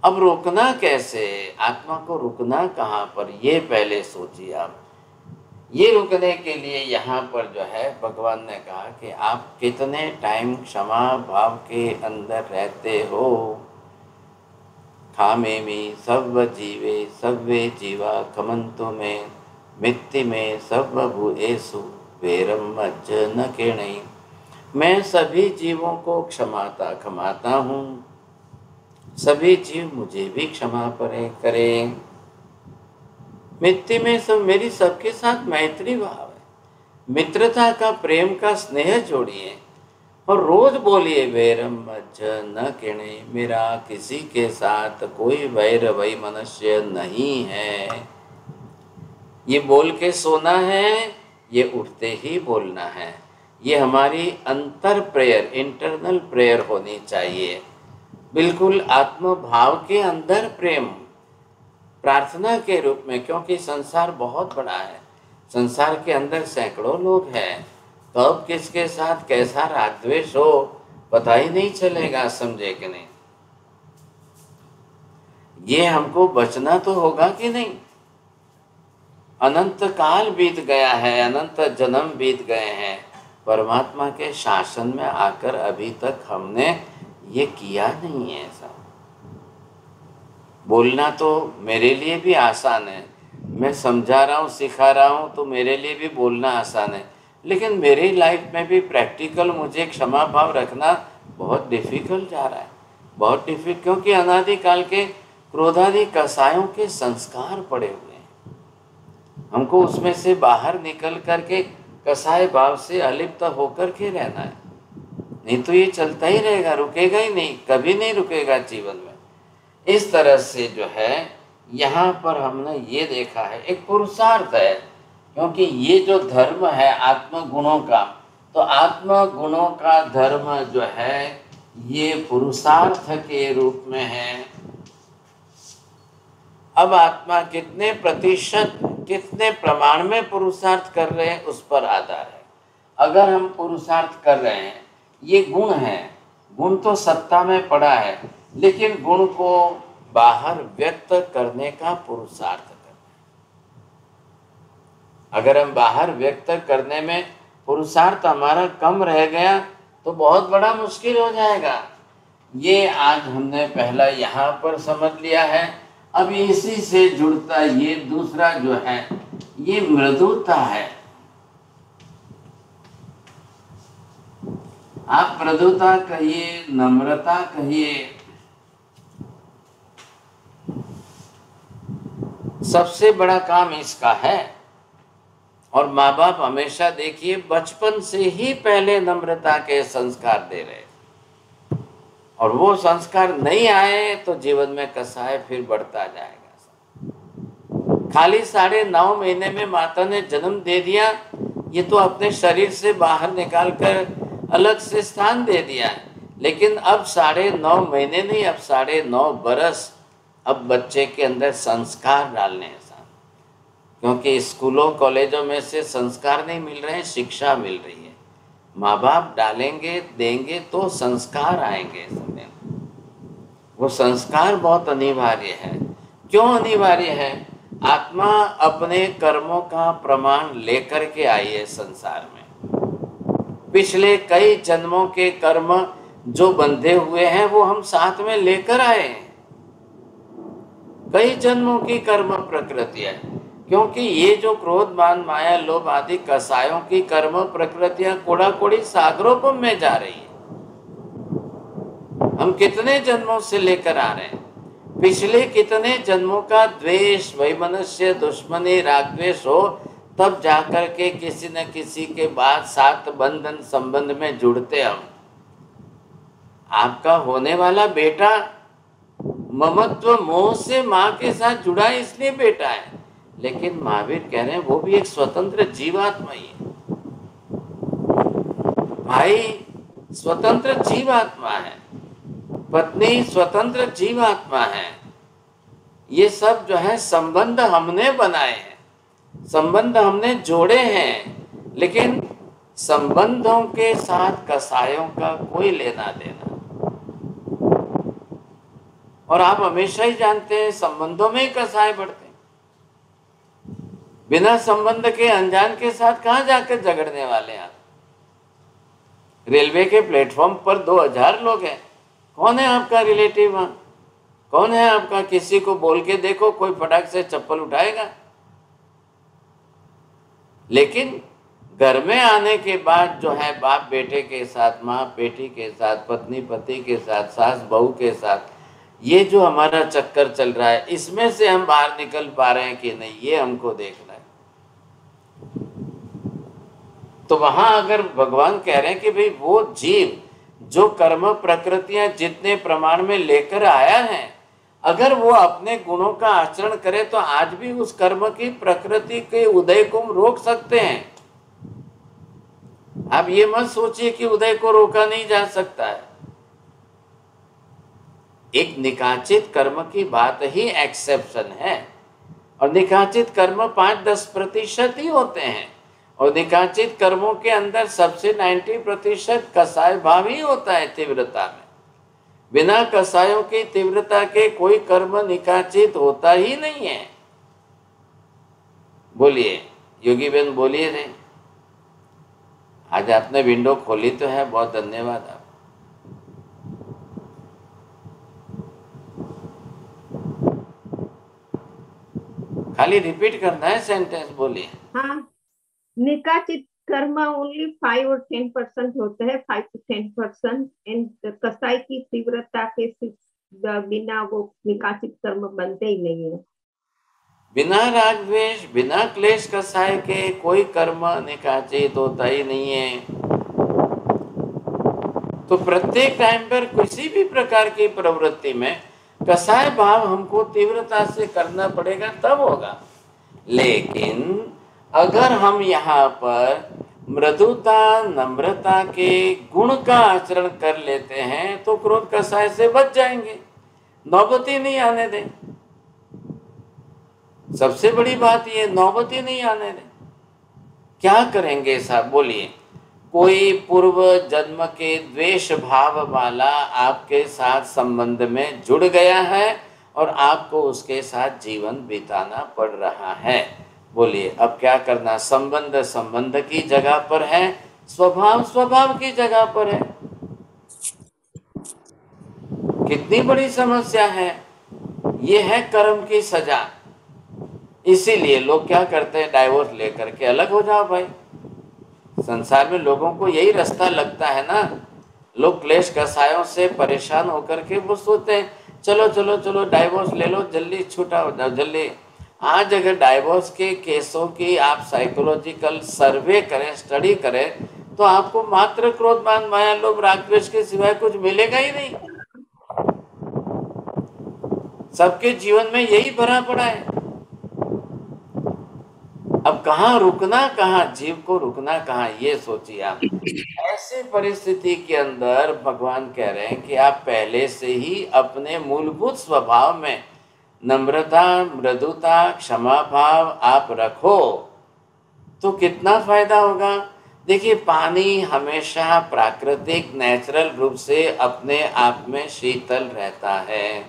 अब रोकना कैसे? आत्मा को रुकना कहाँ पर? ये पहले सोचिए आप। ये रुकने के लिए यहाँ पर जो है, भगवान ने कहा कि आप कितने टाइम क्षमा भाव के अंदर रहते हो? खामे में, सर्व जीवे, सर्वे जीवा कमंतु में, मित्ति में सब सर्वभूएसु वेरम मज्ज न किणई मैं सभी जीवों को क्षमाता क्षमाता हूँ। सभी जीव मुझे भी क्षमा परे करें। मित्ति में सब मेरी सबके साथ मैत्री भाव है। मित्रता का प्रेम का स्नेह जोड़िए और रोज बोलिए वैरम मज्ज न किणे, मेरा किसी के साथ कोई वैर वही मनुष्य नहीं है। ये बोल के सोना है, ये उठते ही बोलना है। ये हमारी अंतर प्रेयर इंटरनल प्रेयर होनी चाहिए। बिल्कुल आत्म भाव के अंदर प्रेम प्रार्थना के रूप में, क्योंकि संसार बहुत बड़ा है। संसार के अंदर सैकड़ों लोग हैं। तो अब किसके साथ कैसा रागद्वेष हो, पता ही नहीं चलेगा, समझे कि नहीं? ये हमको बचना तो होगा कि नहीं? अनंत काल बीत गया है, अनंत जन्म बीत गए हैं। परमात्मा के शासन में आकर अभी तक हमने ये किया नहीं है ऐसा। बोलना तो मेरे लिए भी आसान है। मैं समझा रहा हूँ, सिखा रहा हूँ तो मेरे लिए भी बोलना आसान है। लेकिन मेरी लाइफ में भी प्रैक्टिकल मुझे क्षमा भाव रखना बहुत डिफ़िकल्ट जा रहा है। बहुत डिफ़िकल्ट क्योंकि अनादिकाल के क्रोधादि कसायों के संस्कार पड़े हुए हैं। हमको उसमें से बाहर निकल करके कसाय भाव से अलिप्त होकर के रहना है। नहीं तो ये चलता ही रहेगा, रुकेगा ही नहीं, कभी नहीं रुकेगा जीवन में। इस तरह से जो है, यहाँ पर हमने ये देखा है, एक पुरुषार्थ है, क्योंकि ये जो धर्म है आत्म गुणों का तो आत्म गुणों का धर्म जो है, ये पुरुषार्थ के रूप में है। अब आत्मा कितने प्रतिशत, कितने प्रमाण में पुरुषार्थ कर रहे हैं, उस पर आधार है। अगर हम पुरुषार्थ कर रहे हैं, ये गुण है, गुण तो सत्ता में पड़ा है लेकिन गुण को बाहर व्यक्त करने का पुरुषार्थ करना अगर हम बाहर व्यक्त करने में पुरुषार्थ हमारा कम रह गया तो बहुत बड़ा मुश्किल हो जाएगा। ये आज हमने पहला यहाँ पर समझ लिया है। अब इसी से जुड़ता ये दूसरा जो है, ये मृदुता है। आप मृदुता कहिए, नम्रता कहिए सबसे बड़ा काम इसका है। और माँ बाप हमेशा देखिए, बचपन से ही पहले नम्रता के संस्कार दे रहे और वो संस्कार नहीं आए तो जीवन में कसाय फिर बढ़ता जाएगा। खाली साढ़े नौ महीने में माता ने जन्म दे दिया, ये तो अपने शरीर से बाहर निकाल कर अलग से स्थान दे दिया। लेकिन अब साढ़े नौ महीने नहीं, अब साढ़े नौ बरस अब बच्चे के अंदर संस्कार डालने हैं क्योंकि स्कूलों, कॉलेजों में से संस्कार नहीं मिल रहे हैं, शिक्षा मिल रही है। माँ बाप डालेंगे, देंगे तो संस्कार आएँगे समय। वो संस्कार बहुत अनिवार्य है। क्यों अनिवार्य है? आत्मा अपने कर्मों का प्रमाण लेकर के आई है संसार में। पिछले कई जन्मों के कर्म जो बंधे हुए हैं, वो हम साथ में लेकर आए हैं। कई जन्मों की कर्म प्रकृति है। क्योंकि ये जो क्रोध, मान, माया, लोभ आदि कसायों की कर्म प्रकृतियाँ कोड़ा कोड़ी सागरोपम में जा रही है। हम कितने जन्मों से लेकर आ रहे हैं? पिछले कितने जन्मों का द्वेष, वैमनस्य, दुश्मनी, रागद्वेष हो, तब जाकर के किसी न किसी के बाद सात बंधन संबंध में जुड़ते हम। आपका होने वाला बेटा ममत्व मोह से माँ के साथ जुड़ा इसलिए बेटा है। लेकिन महावीर कह रहे हैं, वो भी एक स्वतंत्र जीवात्मा ही है। भाई, स्वतंत्र जीवात्मा है। पत्नी, स्वतंत्र जीवात्मा है। ये सब जो है, संबंध हमने बनाए हैं। संबंध हमने जोड़े हैं। लेकिन संबंधों के साथ कसायों का कोई लेना देना और आप हमेशा ही जानते हैं, संबंधों में ही कसाय बढ़ते हैं। बिना संबंध के, अनजान के साथ कहा जाकर झगड़ने वाले आप? रेलवे के प्लेटफॉर्म पर दो हज़ार लोग हैं। कौन है आपका रिलेटिव वहाँ? कौन है आपका? किसी को बोल के देखो, कोई फटाक से चप्पल उठाएगा। लेकिन घर में आने के बाद जो है बाप बेटे के साथ माँ बेटी के साथ पत्नी पति के साथ सास बहू के साथ ये जो हमारा चक्कर चल रहा है, इसमें से हम बाहर निकल पा रहे हैं कि नहीं, ये हमको देखना है। तो वहाँ अगर भगवान कह रहे हैं कि भाई वो जीव जो कर्म प्रकृतियाँ जितने प्रमाण में लेकर आया है, अगर वो अपने गुणों का आचरण करे तो आज भी उस कर्म की प्रकृति के उदय को हम रोक सकते हैं। आप ये मत सोचिए कि उदय को रोका नहीं जा सकता है। एक निकाचित कर्म की बात ही एक्सेप्शन है। और निकाचित कर्म पाँच दस प्रतिशत ही होते हैं। और निकाचित कर्मों के अंदर सबसे नाइन्टी प्रतिशत कसाय भाव ही होता है तीव्रता में। बिना कसायों की तीव्रता के कोई कर्म निकाचित होता ही नहीं है। बोलिए योगी बहन बोलिए नहीं। आज आपने विंडो खोली तो है, बहुत धन्यवाद आप खाली रिपीट करना है सेंटेंस बोलिए हाँ निकाचित कर्म ओनली फाइव और टेन परसेंट होते हैं five to ten percent and कसाई की तीव्रता के बिना वो निकाचित कर्म बनते ही नहीं है। बिना द्वेष बिना क्लेश कसाय के कोई कर्म निकाचित होता ही नहीं है। तो प्रत्येक टाइम पर किसी भी प्रकार की प्रवृत्ति में कसाय भाव हमको तीव्रता से करना पड़ेगा, तब होगा। लेकिन अगर हम यहाँ पर मृदुता, नम्रता के गुण का आचरण कर लेते हैं तो क्रोध कसाय से बच जाएँगे। नौबती नहीं आने दें। सबसे बड़ी बात ये, नौबती नहीं आने दें। क्या करेंगे साहब बोलिए। कोई पूर्व जन्म के द्वेष भाव वाला आपके साथ संबंध में जुड़ गया है और आपको उसके साथ जीवन बिताना पड़ रहा है। बोलिए, अब क्या करना? संबंध संबंध की जगह पर है, स्वभाव स्वभाव की जगह पर है। कितनी बड़ी समस्या है। ये है कर्म की सजा। इसीलिए लोग क्या करते हैं? डाइवोर्स लेकर के अलग हो जाओ भाई। संसार में लोगों को यही रास्ता लगता है ना। लोग क्लेश, कसायों से परेशान होकर के वो सोचते हैं, चलो चलो चलो डाइवोर्स ले लो, जल्दी छूटा हो जाओ, जल्दी। आज अगर डाइवोर्स के केसों की आप साइकोलॉजिकल सर्वे करें स्टडी करें तो आपको मात्र क्रोधमान माया, लोभ रागद्वेश के सिवाय कुछ मिलेगा ही नहीं। सबके जीवन में यही भरा पड़ा है। अब कहाँ रुकना, कहाँ जीव को रुकना, कहाँ ये सोचिए आप। ऐसी परिस्थिति के अंदर भगवान कह रहे हैं कि आप पहले से ही अपने मूलभूत स्वभाव में नम्रता, मृदुता, क्षमा भाव आप रखो तो कितना फ़ायदा होगा? देखिए, पानी हमेशा प्राकृतिक नेचुरल रूप से अपने आप में शीतल रहता है।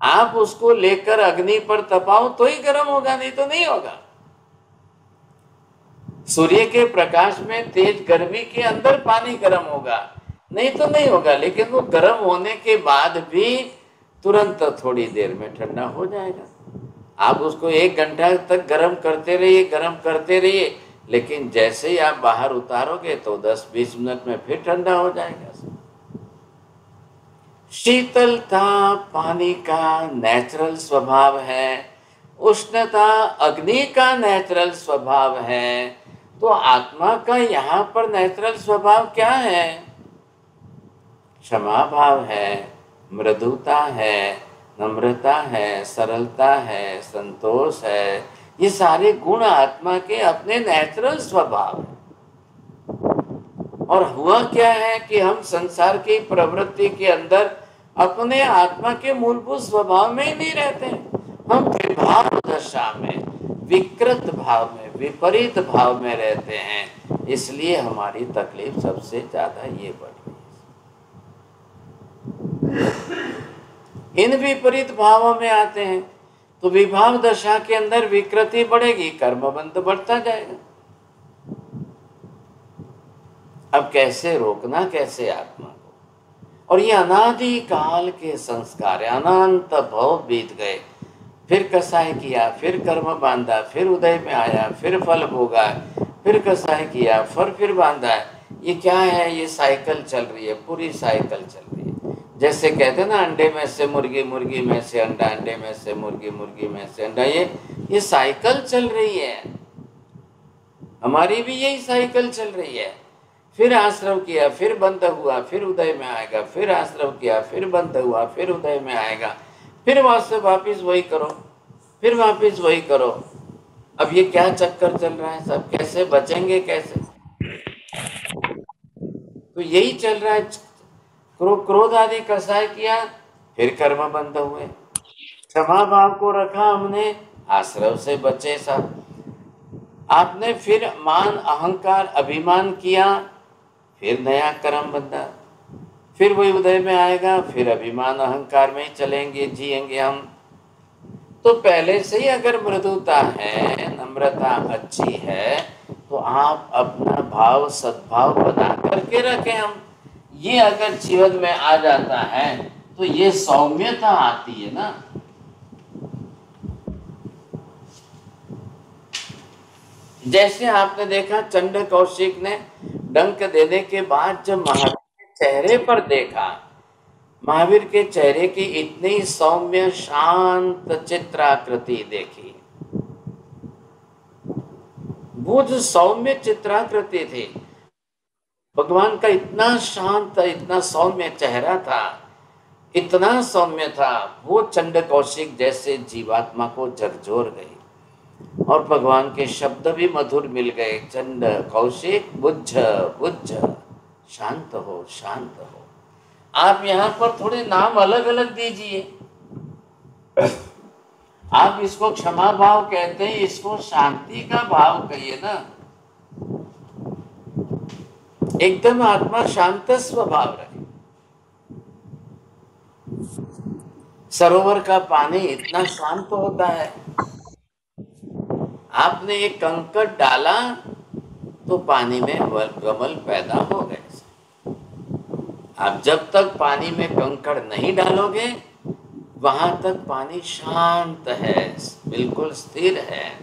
आप उसको लेकर अग्नि पर तपाओ तो ही गर्म होगा, नहीं तो नहीं होगा। सूर्य के प्रकाश में तेज गर्मी के अंदर पानी गर्म होगा। नहीं तो नहीं होगा, लेकिन वो गर्म होने के बाद भी तुरंत थोड़ी देर में ठंडा हो जाएगा। आप उसको एक घंटा तक गर्म करते रहिए, गर्म करते रहिए, लेकिन जैसे ही आप बाहर उतारोगे तो 10-20 मिनट में फिर ठंडा हो जाएगा। शीतलता पानी का नेचुरल स्वभाव है, उष्णता अग्नि का नेचुरल स्वभाव है तो आत्मा का यहाँ पर नेचुरल स्वभाव क्या है? क्षमा भाव है, मृदुता है, नम्रता है, सरलता है, संतोष है। ये सारे गुण आत्मा के अपने नेचुरल स्वभाव और हुआ क्या है कि हम संसार की प्रवृत्ति के अंदर अपने आत्मा के मूलभूत स्वभाव में ही नहीं रहते हम विभाव दशा में विकृत भाव में, विपरीत भाव में रहते हैं। इसलिए हमारी तकलीफ़ सबसे ज़्यादा ये बढ़ रही इन विपरीत भावों में आते हैं तो विभाव दशा के अंदर विकृति बढ़ेगी कर्म बंद बढ़ता जाएगा। अब कैसे रोकना, कैसे आत्मा को? और ये अनादि काल के संस्कार, अनंत भव बीत गए। फिर कसाय किया, फिर कर्म बांधा, फिर उदय में आया, फिर फल भोगा, फिर कसाय किया फिर फिर बांधा। ये क्या है? ये साइकिल चल रही है, पूरी साइकिल चल रही है। जैसे कहते हैं ना, अंडे में से मुर्गी मुर्गी में से अंडा, अंडे में से मुर्गी मुर्गी में से अंडा। ये ये साइकिल चल रही है। हमारी भी यही साइकिल चल रही है। फिर आश्रव किया, फिर बंद हुआ, फिर उदय में आएगा, फिर आश्रव किया, फिर बंद हुआ, फिर उदय में आएगा। फिर वहाँ से वापिस वही करो। फिर वापिस वही करो। अब ये क्या चक्कर चल रहा है? सब कैसे बचेंगे कैसे? तो यही चल रहा है। क्रो, क्रोध आदि कसाय किया फिर कर्म बंद हुए। क्षमा भाव को रखा हमने आश्रव से बचे सब। आपने फिर मान अहंकार अभिमान किया फिर नया कर्म बंधा फिर वही उदय में आएगा, फिर अभिमान अहंकार में ही चलेंगे, जिएँगे हम। तो पहले से ही अगर मृदुता है, नम्रता अच्छी है तो आप अपना भाव, सद्भाव बना करके रखें हम। ये अगर जीवन में आ जाता है तो ये सौम्यता आती है ना। जैसे आपने देखा चंड कौशिक ने डंक देने के बाद जब महावीर के चेहरे पर देखा। महावीर के चेहरे की इतनी सौम्य, शांत चित्राकृति देखी। जो सौम्य चित्राकृति थी। भगवान का इतना शांत, इतना सौम्य चेहरा था, इतना सौम्य था, वो चंड कौशिक जैसे जीवात्मा को झकझोर गई। और भगवान के शब्द भी मधुर मिल गए, चंड कौशिक, बुझ बुझ। शांत हो शांत हो। आप यहाँ पर थोड़े नाम अलग अलग दीजिए। आप इसको क्षमा भाव कहते हैं, इसको शांति का भाव कहिए ना। एकदम आत्मा शांत स्वभाव रहे। सरोवर का पानी इतना शांत होता है। आपने एक कंकड़ डाला तो पानी में कमल पैदा हो गए। आप जब तक पानी में कंकड़ नहीं डालोगे, वहाँ तक पानी शांत है, बिल्कुल स्थिर है।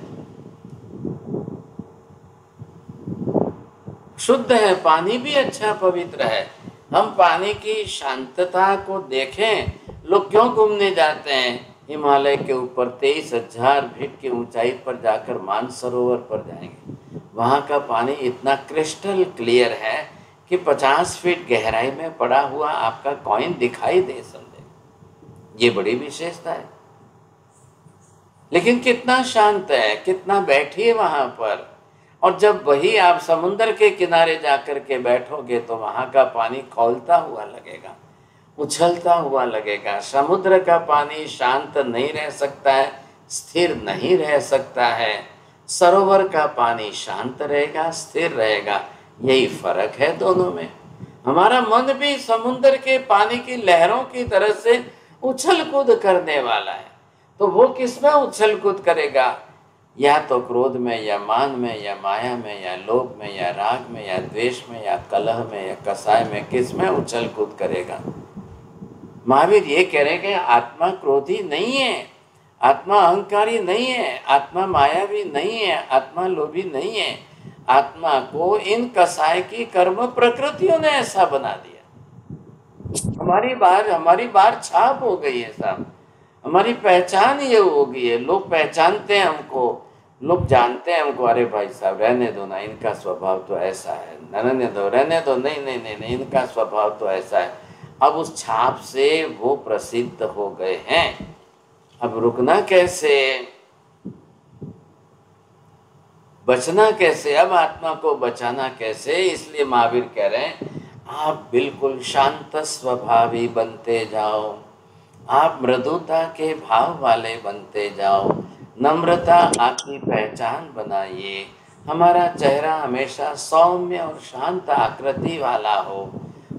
शुद्ध है, पानी भी अच्छा पवित्र है। हम पानी की शांतता को देखें, लोग क्यों घूमने जाते हैं? हिमालय के ऊपर तेईस हज़ार फीट की ऊंचाई पर जाकर मानसरोवर पर जाएँगे। वहाँ का पानी इतना क्रिस्टल क्लियर है कि पचास फीट गहराई में पड़ा हुआ आपका कॉइन दिखाई दे समझे ये बड़ी विशेषता है। लेकिन कितना शांत है, कितना बैठिए वहाँ पर। और जब वही आप समुन्द्र के किनारे जाकर के बैठोगे तो वहाँ का पानी खोलता हुआ लगेगा, उछलता हुआ लगेगा। समुद्र का पानी शांत नहीं रह सकता है, स्थिर नहीं रह सकता है। सरोवर का पानी शांत रहेगा, स्थिर रहेगा। यही फ़र्क है दोनों में। हमारा मन भी समुद्र के पानी की लहरों की तरह से उछल कूद करने वाला है। तो वो किसमें उछल कूद करेगा? या तो क्रोध में, या मान में, या माया में, या लोभ में, या राग में, या द्वेष में, या कलह में, या कसाय में किसमें उछल कूद करेगा? महावीर ये कह रहे हैं कि आत्मा क्रोधी नहीं है, आत्मा अहंकारी नहीं है, आत्मा मायावी नहीं है, आत्मा लोभी नहीं है। आत्मा को इन कसाय की कर्म प्रकृतियों ने ऐसा बना दिया। हमारी बार हमारी बार छाप हो गई है साहब। हमारी पहचान ये हो गई है। लोग पहचानते हैं हमको। लोग जानते हैं हमको, अरे भाई साहब, रहने दो ना, इनका स्वभाव तो ऐसा है। रहने दो रहने दो, नहीं नहीं नहीं नहीं, इनका स्वभाव तो ऐसा है। अब उस छाप से वो प्रसिद्ध हो गए हैं। अब रुकना कैसे? बचना कैसे? अब आत्मा को बचाना कैसे? इसलिए महावीर कह रहे हैं, आप बिल्कुल शांत स्वभावी बनते जाओ। आप मृदुता के भाव वाले बनते जाओ। नम्रता आपकी पहचान बनाइए। हमारा चेहरा हमेशा सौम्य और शांत आकृति वाला हो।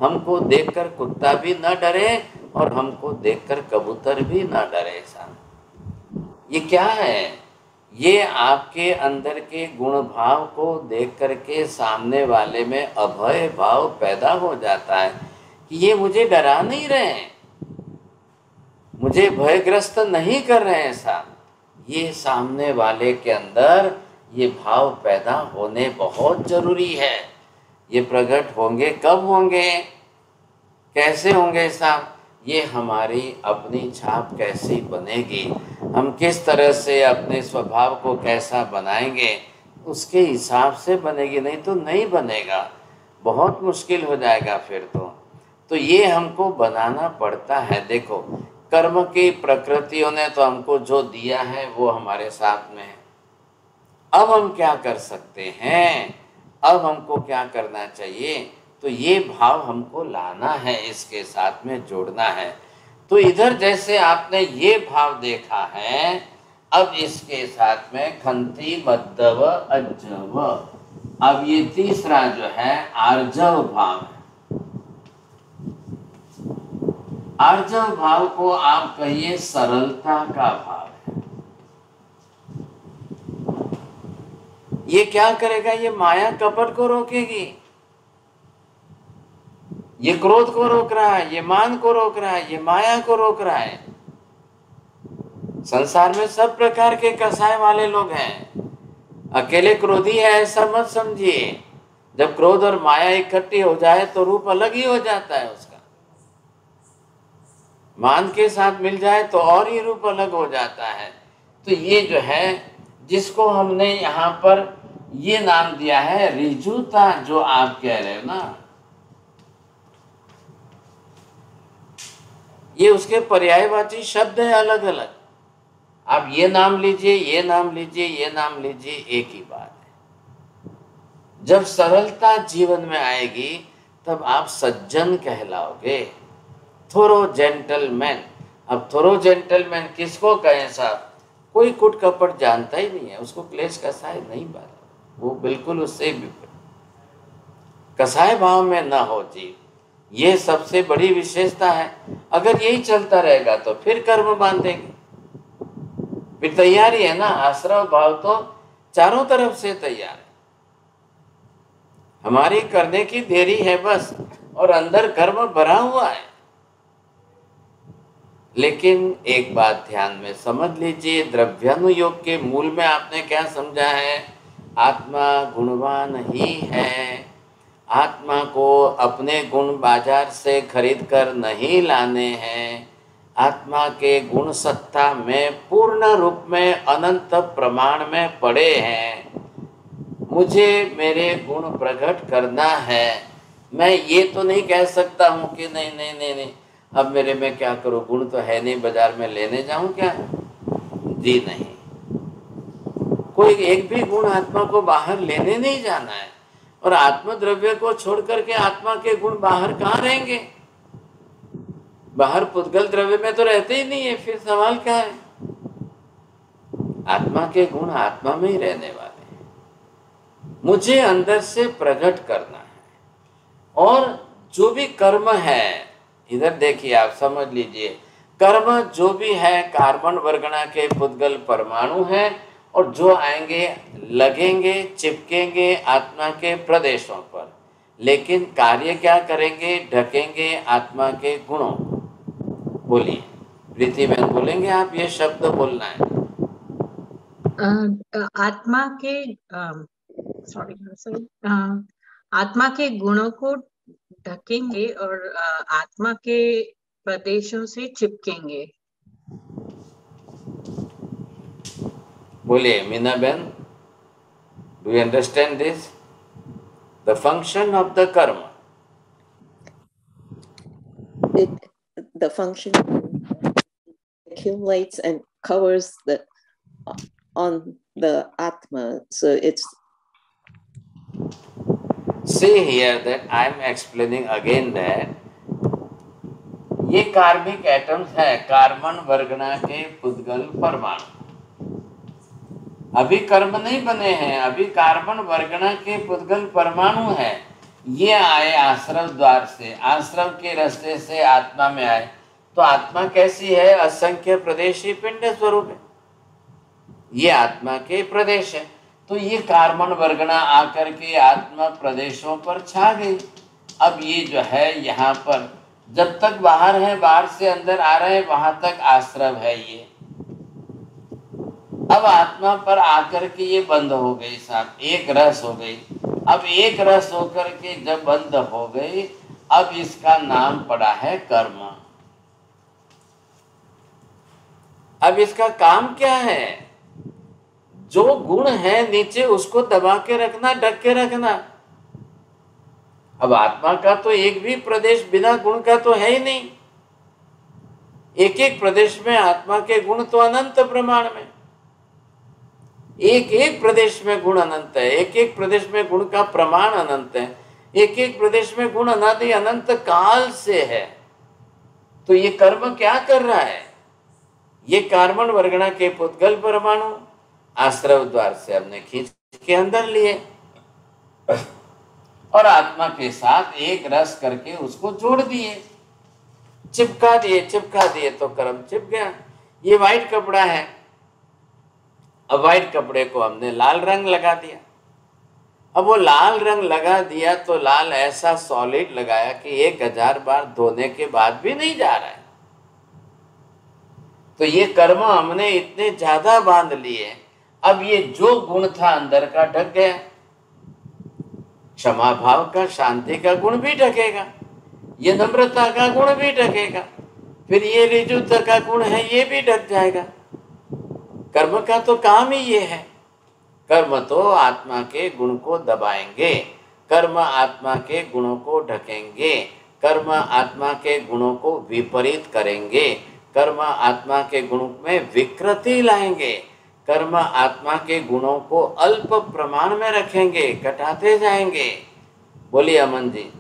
हमको देखकर कुत्ता भी न डरे और हमको देखकर कबूतर भी न डरे सा ये क्या है? ये आपके अंदर के गुण भाव को देख करके सामने वाले में अभय भाव पैदा हो जाता है कि ये मुझे डरा नहीं रहे हैं। मुझे भयग्रस्त नहीं कर रहे हैं साहब। ये सामने वाले के अंदर ये भाव पैदा होने बहुत ज़रूरी है। ये प्रकट होंगे कब होंगे? कैसे होंगे साहब? ये हमारी अपनी छाप कैसी बनेगी? हम किस तरह से अपने स्वभाव को कैसा बनाएँगे? उसके हिसाब से बनेगी, नहीं तो नहीं बनेगा। बहुत मुश्किल हो जाएगा फिर तो। तो ये हमको बनाना पड़ता है। देखो, कर्म की प्रकृतियों ने तो हमको जो दिया है, वो हमारे साथ में है। अब हम क्या कर सकते हैं? अब हमको क्या करना चाहिए? तो ये भाव हमको लाना है, इसके साथ में जोड़ना है। तो इधर जैसे आपने ये भाव देखा है, अब इसके साथ में खंती मद्दव, अज्जव। अब ये तीसरा जो है, आर्जव भाव है। आर्जव भाव को आप कहिए सरलता का भाव है। ये क्या करेगा? ये माया कपट को रोकेगी। ये क्रोध को रोक रहा है, ये मान को रोक रहा है, ये माया को रोक रहा है। संसार में सब प्रकार के कसाय वाले लोग हैं। अकेले क्रोधी है ऐसा मत समझिए। जब क्रोध और माया इकट्ठी हो जाए तो रूप अलग ही हो जाता है उसका। मान के साथ मिल जाए तो और ही रूप अलग हो जाता है। तो ये जो है, जिसको हमने यहाँ पर ये नाम दिया है, रिजुता, जो आप कह रहे हो ना। ये उसके पर्यायवाची शब्द है अलग अलग आप ये नाम लीजिए, ये नाम लीजिए, ये नाम लीजिए, एक ही बात है। जब सरलता जीवन में आएगी, तब आप सज्जन कहलाओगे। थोरो जेंटलमैन। अब थोरो जेंटलमैन किसको कहें साहब? कोई कुट कपट जानता ही नहीं है। उसको क्लेश कसाय नहीं बात। वो बिल्कुल उससे भी कसाय भाव में न हो जीव ये सबसे बड़ी विशेषता है। अगर यही चलता रहेगा तो फिर कर्म बांधेंगे। फिर तैयारी है ना? आश्रव भाव तो चारों तरफ़ से तैयार है। हमारी करने की देरी है बस, और अंदर कर्म भरा हुआ है। लेकिन एक बात ध्यान में समझ लीजिए, द्रव्यानुयोग के मूल में आपने क्या समझा है? आत्मा गुणवान ही है। आत्मा को अपने गुण बाज़ार से खरीद कर नहीं लाने हैं। आत्मा के गुण सत्ता में पूर्ण रूप में अनंत प्रमाण में पड़े हैं। मुझे मेरे गुण प्रकट करना है। मैं ये तो नहीं कह सकता हूँ कि नहीं नहीं नहीं नहीं। अब मेरे में क्या करूँ? गुण तो है नहीं, बाज़ार में लेने जाऊँ क्या? जी नहीं। कोई एक भी गुण आत्मा को बाहर लेने नहीं जाना है। और आत्म द्रव्य को छोड़ करके आत्मा के गुण बाहर कहाँ रहेंगे? बाहर पुद्गल द्रव्य में तो रहते ही नहीं है, फिर सवाल क्या है? आत्मा के गुण आत्मा में ही रहने वाले हैं। मुझे अंदर से प्रकट करना है। और जो भी कर्म है, इधर देखिए आप समझ लीजिए, कर्म जो भी है, कार्बन वर्गणा के पुद्गल परमाणु है और जो आएँगे, लगेंगे, चिपकेंगे आत्मा के प्रदेशों पर। लेकिन कार्य क्या करेंगे? ढकेंगे आत्मा के गुणों बोलिए। प्रीति बहन बोलेंगे आप ये शब्द बोलना है? आत्मा के सॉरी आत्मा के गुणों को ढकेंगे और आत्मा के प्रदेशों से चिपकेंगे। बोलिए मीना बहन do you understand this the function of the karma it the function accumulates and covers the on the atma so it's see here that i am explaining again that ये कार्मिक एटम्स है कार्बन वर्गना के पुद्गल परमाणु अभी कर्म नहीं बने हैं, अभी कार्बन वर्गना के पुद्गल परमाणु है। ये आए आश्रव द्वार से, आश्रव के रास्ते से आत्मा में आए। तो आत्मा कैसी है? असंख्य प्रदेश ही पिंड स्वरूप है। ये आत्मा के प्रदेश है। तो ये कार्बन वर्गना आकर के आत्मा प्रदेशों पर छा गई। अब ये जो है यहाँ पर, जब तक बाहर है, बाहर से अंदर आ रहे हैं, वहाँ तक आश्रव है ये। अब आत्मा पर आकर के ये बंद हो गई साहब, एक रस हो गई। अब एक रस होकर के जब बंद हो गई, अब इसका नाम पड़ा है कर्म। अब इसका काम क्या है? जो गुण है नीचे, उसको दबा के रखना, ढक के रखना। अब आत्मा का तो एक भी प्रदेश बिना गुण का तो है ही नहीं। एक एक प्रदेश में आत्मा के गुण तो अनंत प्रमाण में। एक एक प्रदेश में गुण अनंत है, एक एक प्रदेश में गुण का प्रमाण अनंत है, एक एक प्रदेश में गुण अनादि अनंत काल से है। तो ये कर्म क्या कर रहा है? ये कार्बन वर्गणा के पुतगल परमाणु आश्रव द्वार से हमने खींच के अंदर लिए। और आत्मा के साथ एक रस करके उसको जोड़ दिए। चिपका दिए चिपका दिए तो कर्म चिप गया। ये व्हाइट कपड़ा है अब व्हाइट कपड़े को हमने लाल रंग लगा दिया। अब वो लाल रंग लगा दिया तो लाल ऐसा सॉलिड लगाया कि एक हज़ार बार धोने के बाद भी नहीं जा रहा है। तो ये कर्म हमने इतने ज़्यादा बाँध लिए। अब ये जो गुण था अंदर का ढक गया। क्षमा भाव का, शांति का गुण भी ढकेगा। ये नम्रता का गुण भी ढकेगा। फिर ये रिजुता का गुण है, ये भी ढक जाएगा। कर्म का तो काम ही ये है। कर्म तो आत्मा के गुण को दबाएँगे, कर्म आत्मा के गुणों को ढकेंगे, कर्म आत्मा के गुणों को विपरीत करेंगे, कर्म आत्मा के गुणों में विकृति लाएँगे, कर्म आत्मा के गुणों को अल्प प्रमाण में रखेंगे कटाते जाएँगे। बोलिए अमन जी।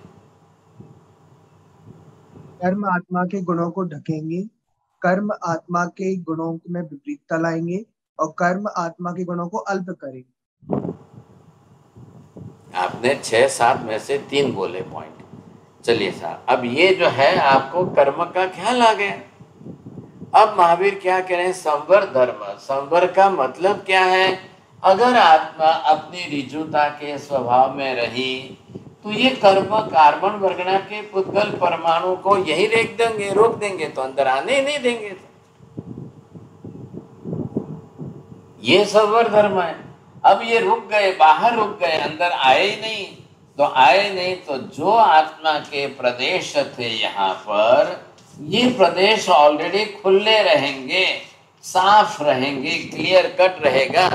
कर्म आत्मा के गुणों को ढकेंगे कर्म आत्मा के गुणों में विपरीतता लाएँगे और कर्म आत्मा के गुणों को अल्प करेंगे। आपने छह सात में से तीन बोले पॉइंट चलिए साहब, अब ये जो है आपको कर्म का ख्याल आ गया अब महावीर क्या कह रहे हैं? संवर धर्म। संवर का मतलब क्या है? अगर आत्मा अपनी रिजुता के स्वभाव में रही तो ये कर्म कार्बन वर्गना के पुद्गल परमाणु को यही रेख देंगे, रोक देंगे तो अंदर आने ही नहीं देंगे ये सवर धर्म है। अब ये रुक गए, बाहर रुक गए, अंदर आए ही नहीं। तो आए नहीं तो जो आत्मा के प्रदेश थे यहाँ पर, ये प्रदेश ऑलरेडी खुले रहेंगे, साफ़ रहेंगे क्लियर कट रहेगा।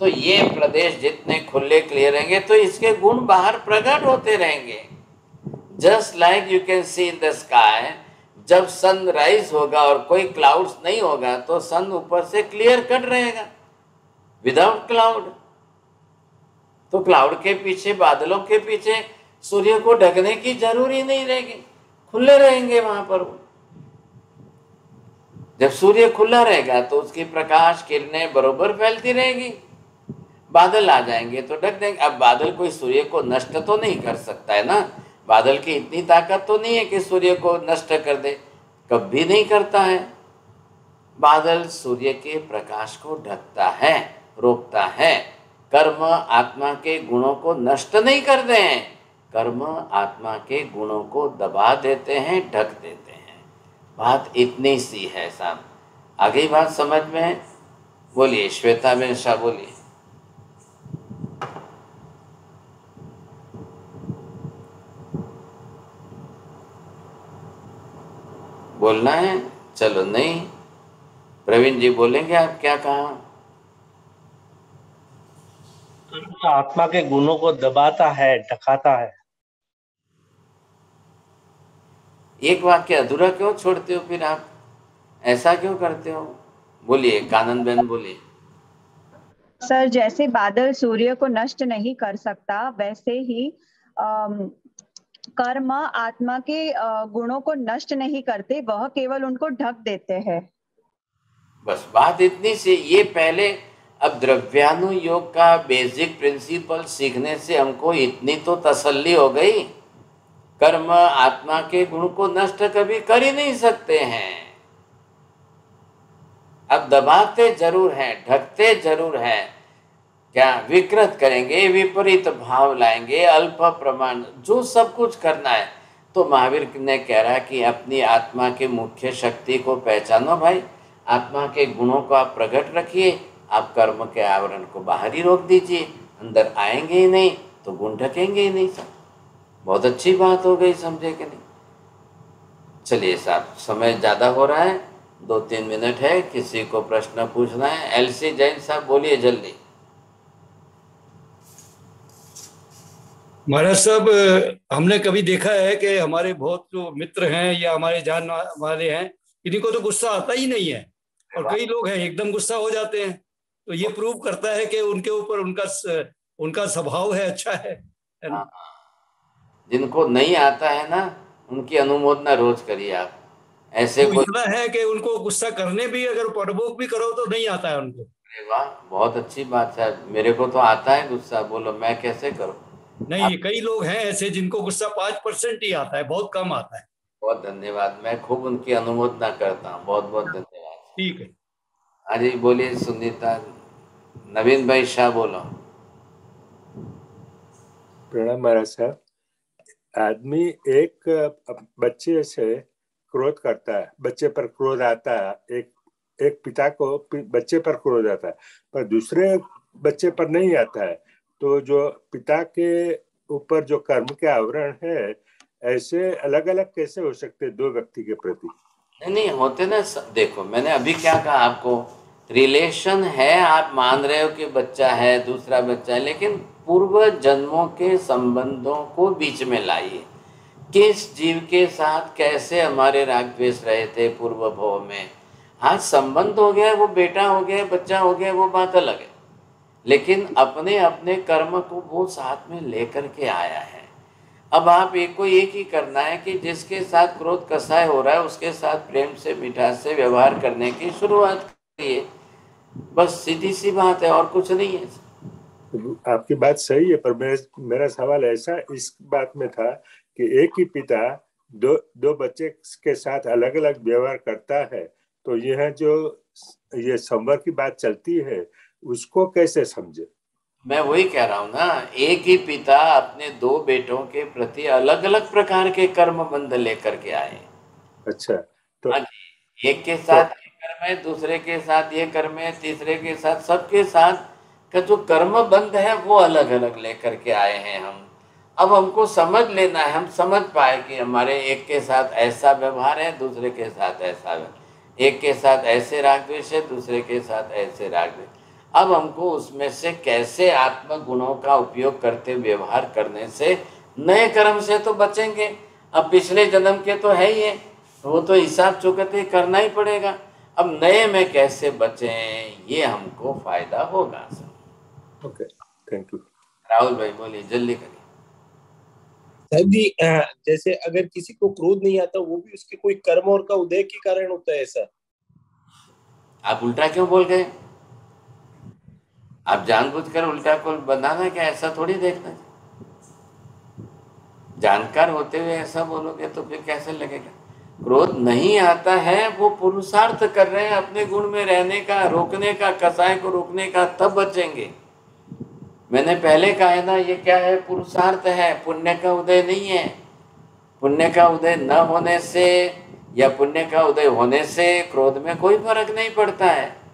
तो ये प्रदेश जितने खुले क्लियर रहेंगे तो इसके गुण बाहर प्रकट होते रहेंगे। Just like you can see in the sky जब सन राइज होगा और कोई क्लाउड्स नहीं होगा तो सन ऊपर से क्लियर कट रहेगा। विदाउट क्लाउड तो क्लाउड के पीछे, बादलों के पीछे सूर्य को ढकने की ज़रूरी नहीं रहेगी। खुले रहेंगे वहाँ पर वो। जब सूर्य खुला रहेगा तो उसकी प्रकाश किरणें बरोबर फैलती रहेगी। बादल आ जाएँगे तो ढक देंगे अब बादल कोई सूर्य को नष्ट तो नहीं कर सकता है ना? बादल की इतनी ताकत तो नहीं है कि सूर्य को नष्ट कर दे। कभी नहीं करता है। बादल सूर्य के प्रकाश को ढकता है, रोकता है। कर्म आत्मा के गुणों को नष्ट नहीं कर दे कर्म आत्मा के गुणों को दबा देते हैं, ढक देते हैं। बात इतनी सी है, साहब। आगे बात समझ में बोलिए, श्वेता में शाह बोलिए। बोलना है? चलो नहीं। प्रवीण जी बोलेंगे आप क्या कहा? आत्मा के गुणों को दबाता है ढकाता है। एक वाक्य अधूरा क्यों छोड़ते हो फिर आप? ऐसा क्यों करते हो? बोलिए कानन बहन बोलिए। सर जैसे बादल सूर्य को नष्ट नहीं कर सकता वैसे ही कर्म आत्मा के गुणों को नष्ट नहीं करते, वह केवल उनको ढक देते हैं। बस, बात इतनी सी, ये पहले, अब द्रव्यानु योग का बेसिक प्रिंसिपल सीखने से हमको इतनी तो तसल्ली हो गई। कर्म आत्मा के गुण को नष्ट कभी कर ही नहीं सकते हैं। अब दबाते ज़रूर हैं, ढकते ज़रूर हैं। क्या विकृत करेंगे, विपरीत भाव लाएँगे, अल्प प्रमाण, जो सब कुछ करना है। तो महावीर ने कह रहा कि अपनी आत्मा के मुख्य शक्ति को पहचानो भाई। आत्मा के गुणों को आप प्रकट रखिए, आप कर्म के आवरण को बाहर ही रोक दीजिए। अंदर आएँगे ही नहीं तो गुण ढकेंगे ही नहीं सब। बहुत अच्छी बात हो गई समझे कि नहीं। चलिए साहब, समय ज़्यादा हो रहा है दो तीन मिनट है, किसी को प्रश्न पूछना है। एलसी जैन साहब, बोलिए जल्दी। महाराज साहब हमने कभी देखा है कि हमारे बहुत जो मित्र हैं या हमारे जान वाले हैं इन्हीं को तो गुस्सा आता ही नहीं है। और कई लोग हैं एकदम गुस्सा हो जाते हैं। तो ये प्रूव करता है कि उनके ऊपर उनका उनका स्वभाव है अच्छा है जिनको नहीं आता है ना उनकी अनुमोदना रोज करिए आप। ऐसे तो इतना है कि उनको गुस्सा करने भी अगर प्रवोक भी करो तो नहीं आता है उनको। अरे वाह बहुत अच्छी बात है। मेरे को तो आता है गुस्सा बोलो मैं कैसे करूँ? नहीं कई लोग हैं ऐसे जिनको गुस्सा पाँच परसेंट ही आता है बहुत कम आता है। बहुत धन्यवाद। मैं खूब उनकी अनुमोदना करता हूँ। बहुत बहुत धन्यवाद। ठीक है। हाँ जी बोलिए सुनीता नवीन भाई शाह बोलो। प्रणाम महाराज साहब आदमी एक बच्चे से क्रोध करता है बच्चे पर क्रोध आता है एक एक पिता को पि- बच्चे पर क्रोध आता है पर दूसरे बच्चे पर नहीं आता है। तो जो पिता के ऊपर जो कर्म के आवरण है, ऐसे अलग अलग कैसे हो सकते दो व्यक्ति के प्रति? नहीं नहीं, होते ना देखो, मैंने अभी क्या कहा आपको? रिलेशन है, आप मान रहे हो कि बच्चा है, दूसरा बच्चा है, लेकिन पूर्व जन्मों के संबंधों को बीच में लाइए। किस जीव के साथ कैसे हमारे राग द्वेष रहे थे पूर्व भव में? आज संबंध हो गया, वो बेटा हो गया, बच्चा हो गया, वो बात अलग है। लेकिन अपने अपने कर्म को वो साथ में लेकर के आया है। अब आप एक को एक ही करना है कि जिसके साथ क्रोध कसाय हो रहा है, उसके साथ प्रेम से, मिठास से व्यवहार करने की शुरुआत करिए। बस सीधी सी बात है और कुछ नहीं है। आपकी बात सही है, पर मेरे सवाल ऐसा इस बात में था कि एक ही पिता दो दो बच्चे के साथ अलग अलग व्यवहार करता है तो यह जो ये संवर की बात चलती है उसको कैसे समझे? मैं वही कह रहा हूँ ना एक ही पिता अपने दो बेटों के प्रति अलग अलग प्रकार के कर्म बंध लेकर के आए। अच्छा तो हाँ एक के साथ ये कर्म है दूसरे के साथ ये कर्म है तीसरे के साथ सबके साथ का जो कर्म बंध है वो अलग अलग लेकर के आए हैं हम। अब हमको समझ लेना है हम समझ पाए कि हमारे एक के साथ ऐसा व्यवहार है दूसरे के साथ ऐसा एक के साथ ऐसे राग द्वेष है दूसरे के साथ ऐसे राग द्वेष। अब हमको उसमें से कैसे आत्म गुणों का उपयोग करते व्यवहार करने से नए कर्म से तो बचेंगे। अब पिछले जन्म के तो है ही है वो तो हिसाब चुकते करना ही पड़ेगा। अब नए में कैसे बचें ये हमको फ़ायदा होगा। Sir okay thank you Rahul भाई बोलिए जल्दी करिए। साहब जी जैसे अगर किसी को क्रोध नहीं आता वो भी उसके कोई कर्म और का उदय के कारण होता है ऐसा? आप उल्टा क्यों बोल गए आप जानबूझकर उल्टा को बनाना क्या? ऐसा थोड़ी देखना जानकार होते हुए ऐसा बोलोगे तो फिर कैसे लगेगा? क्रोध नहीं आता है, वो पुरुषार्थ कर रहे हैं अपने गुण में रहने का, रोकने का कसाय को रोकने का, तब बचेंगे। मैंने पहले कहा है ना, ये क्या है? पुरुषार्थ है, पुण्य का उदय नहीं है। पुण्य का उदय न होने से या पुण्य का उदय होने से क्रोध में कोई फ़र्क नहीं पड़ता है।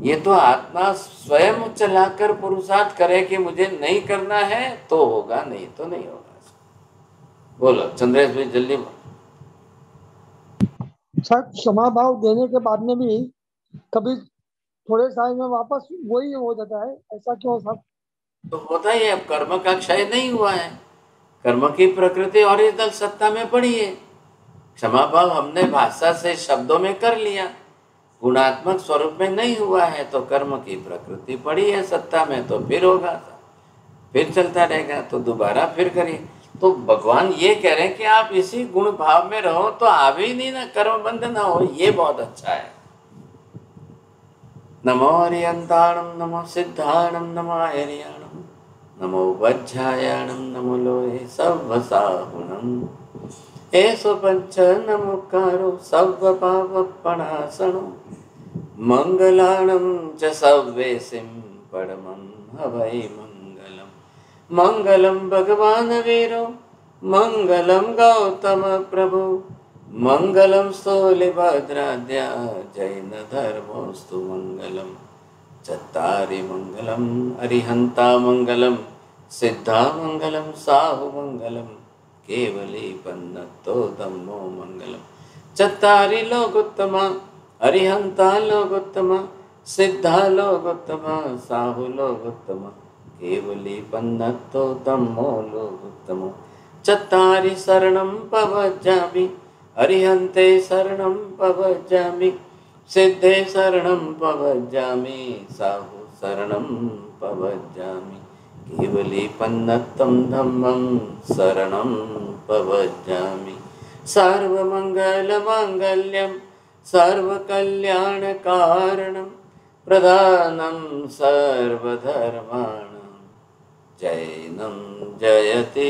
ये तो आत्मा स्वयं चलाकर पुरुषार्थ करे कि मुझे नहीं करना है तो होगा नहीं तो नहीं होगा। बोलो चंद्रेश भाई जल्दी बोलो। सर क्षमा भाव देने के बाद में भी कभी थोड़े समय में वापस वही हो जाता है ऐसा क्यों सर? तो होता ही है अब कर्म का क्षय नहीं हुआ है। कर्म की प्रकृति ओरिजिनल सत्ता में पड़ी है। क्षमा भाव हमने भाषा से शब्दों में कर लिया। गुणात्मक स्वरूप में नहीं हुआ है तो कर्म की प्रकृति पड़ी है सत्ता में तो फिर होगा, फिर चलता रहेगा तो दोबारा फिर करिए। तो भगवान ये कह रहे हैं कि आप इसी गुण भाव में रहो तो आवे ही नहीं ना कर्म बंध ना हो, ये बहुत अच्छा है। नमो हरियंताणम नमो सिद्धाणम नमो हरियाणम नमो वज्रायाणम नमो लोहे सवसाहुणम एसो पंच नमोकारो सव्वपावपणासनो मङ्गलाणं च सव्वेसिं परमं हवै मङ्गलम् मङ्गलं भगवान् वीरो मङ्गलं गौतम प्रभु। मङ्गलं स्थूलिभद्राद्या जैनधर्मोऽस्तु मङ्गलं चत्तारि मङ्गलं सिद्धा मङ्गलं साहुमङ्गलं केवली पन्नतो धम्मो मङ्गलं चत्तारि लोकोत्तमा, अरिहन्ता लोकोत्तमा, सिद्धा लोकोत्तमा, साहु लोकोत्तमा, केवली पन्नतो धम्मो लोकोत्तमो। चत्तारि शरणं पवजामि अरिहन्ते शरणं पवजामि सिद्धे शरणं पवजामि साहु शरणं पवजामि केवली धम्मं शरणं पवजामि सर्वमङ्गलमाङ्गल्यं सर्वकल्याणकारणं प्रधानं सर्वधर्माणां। जैनं जयति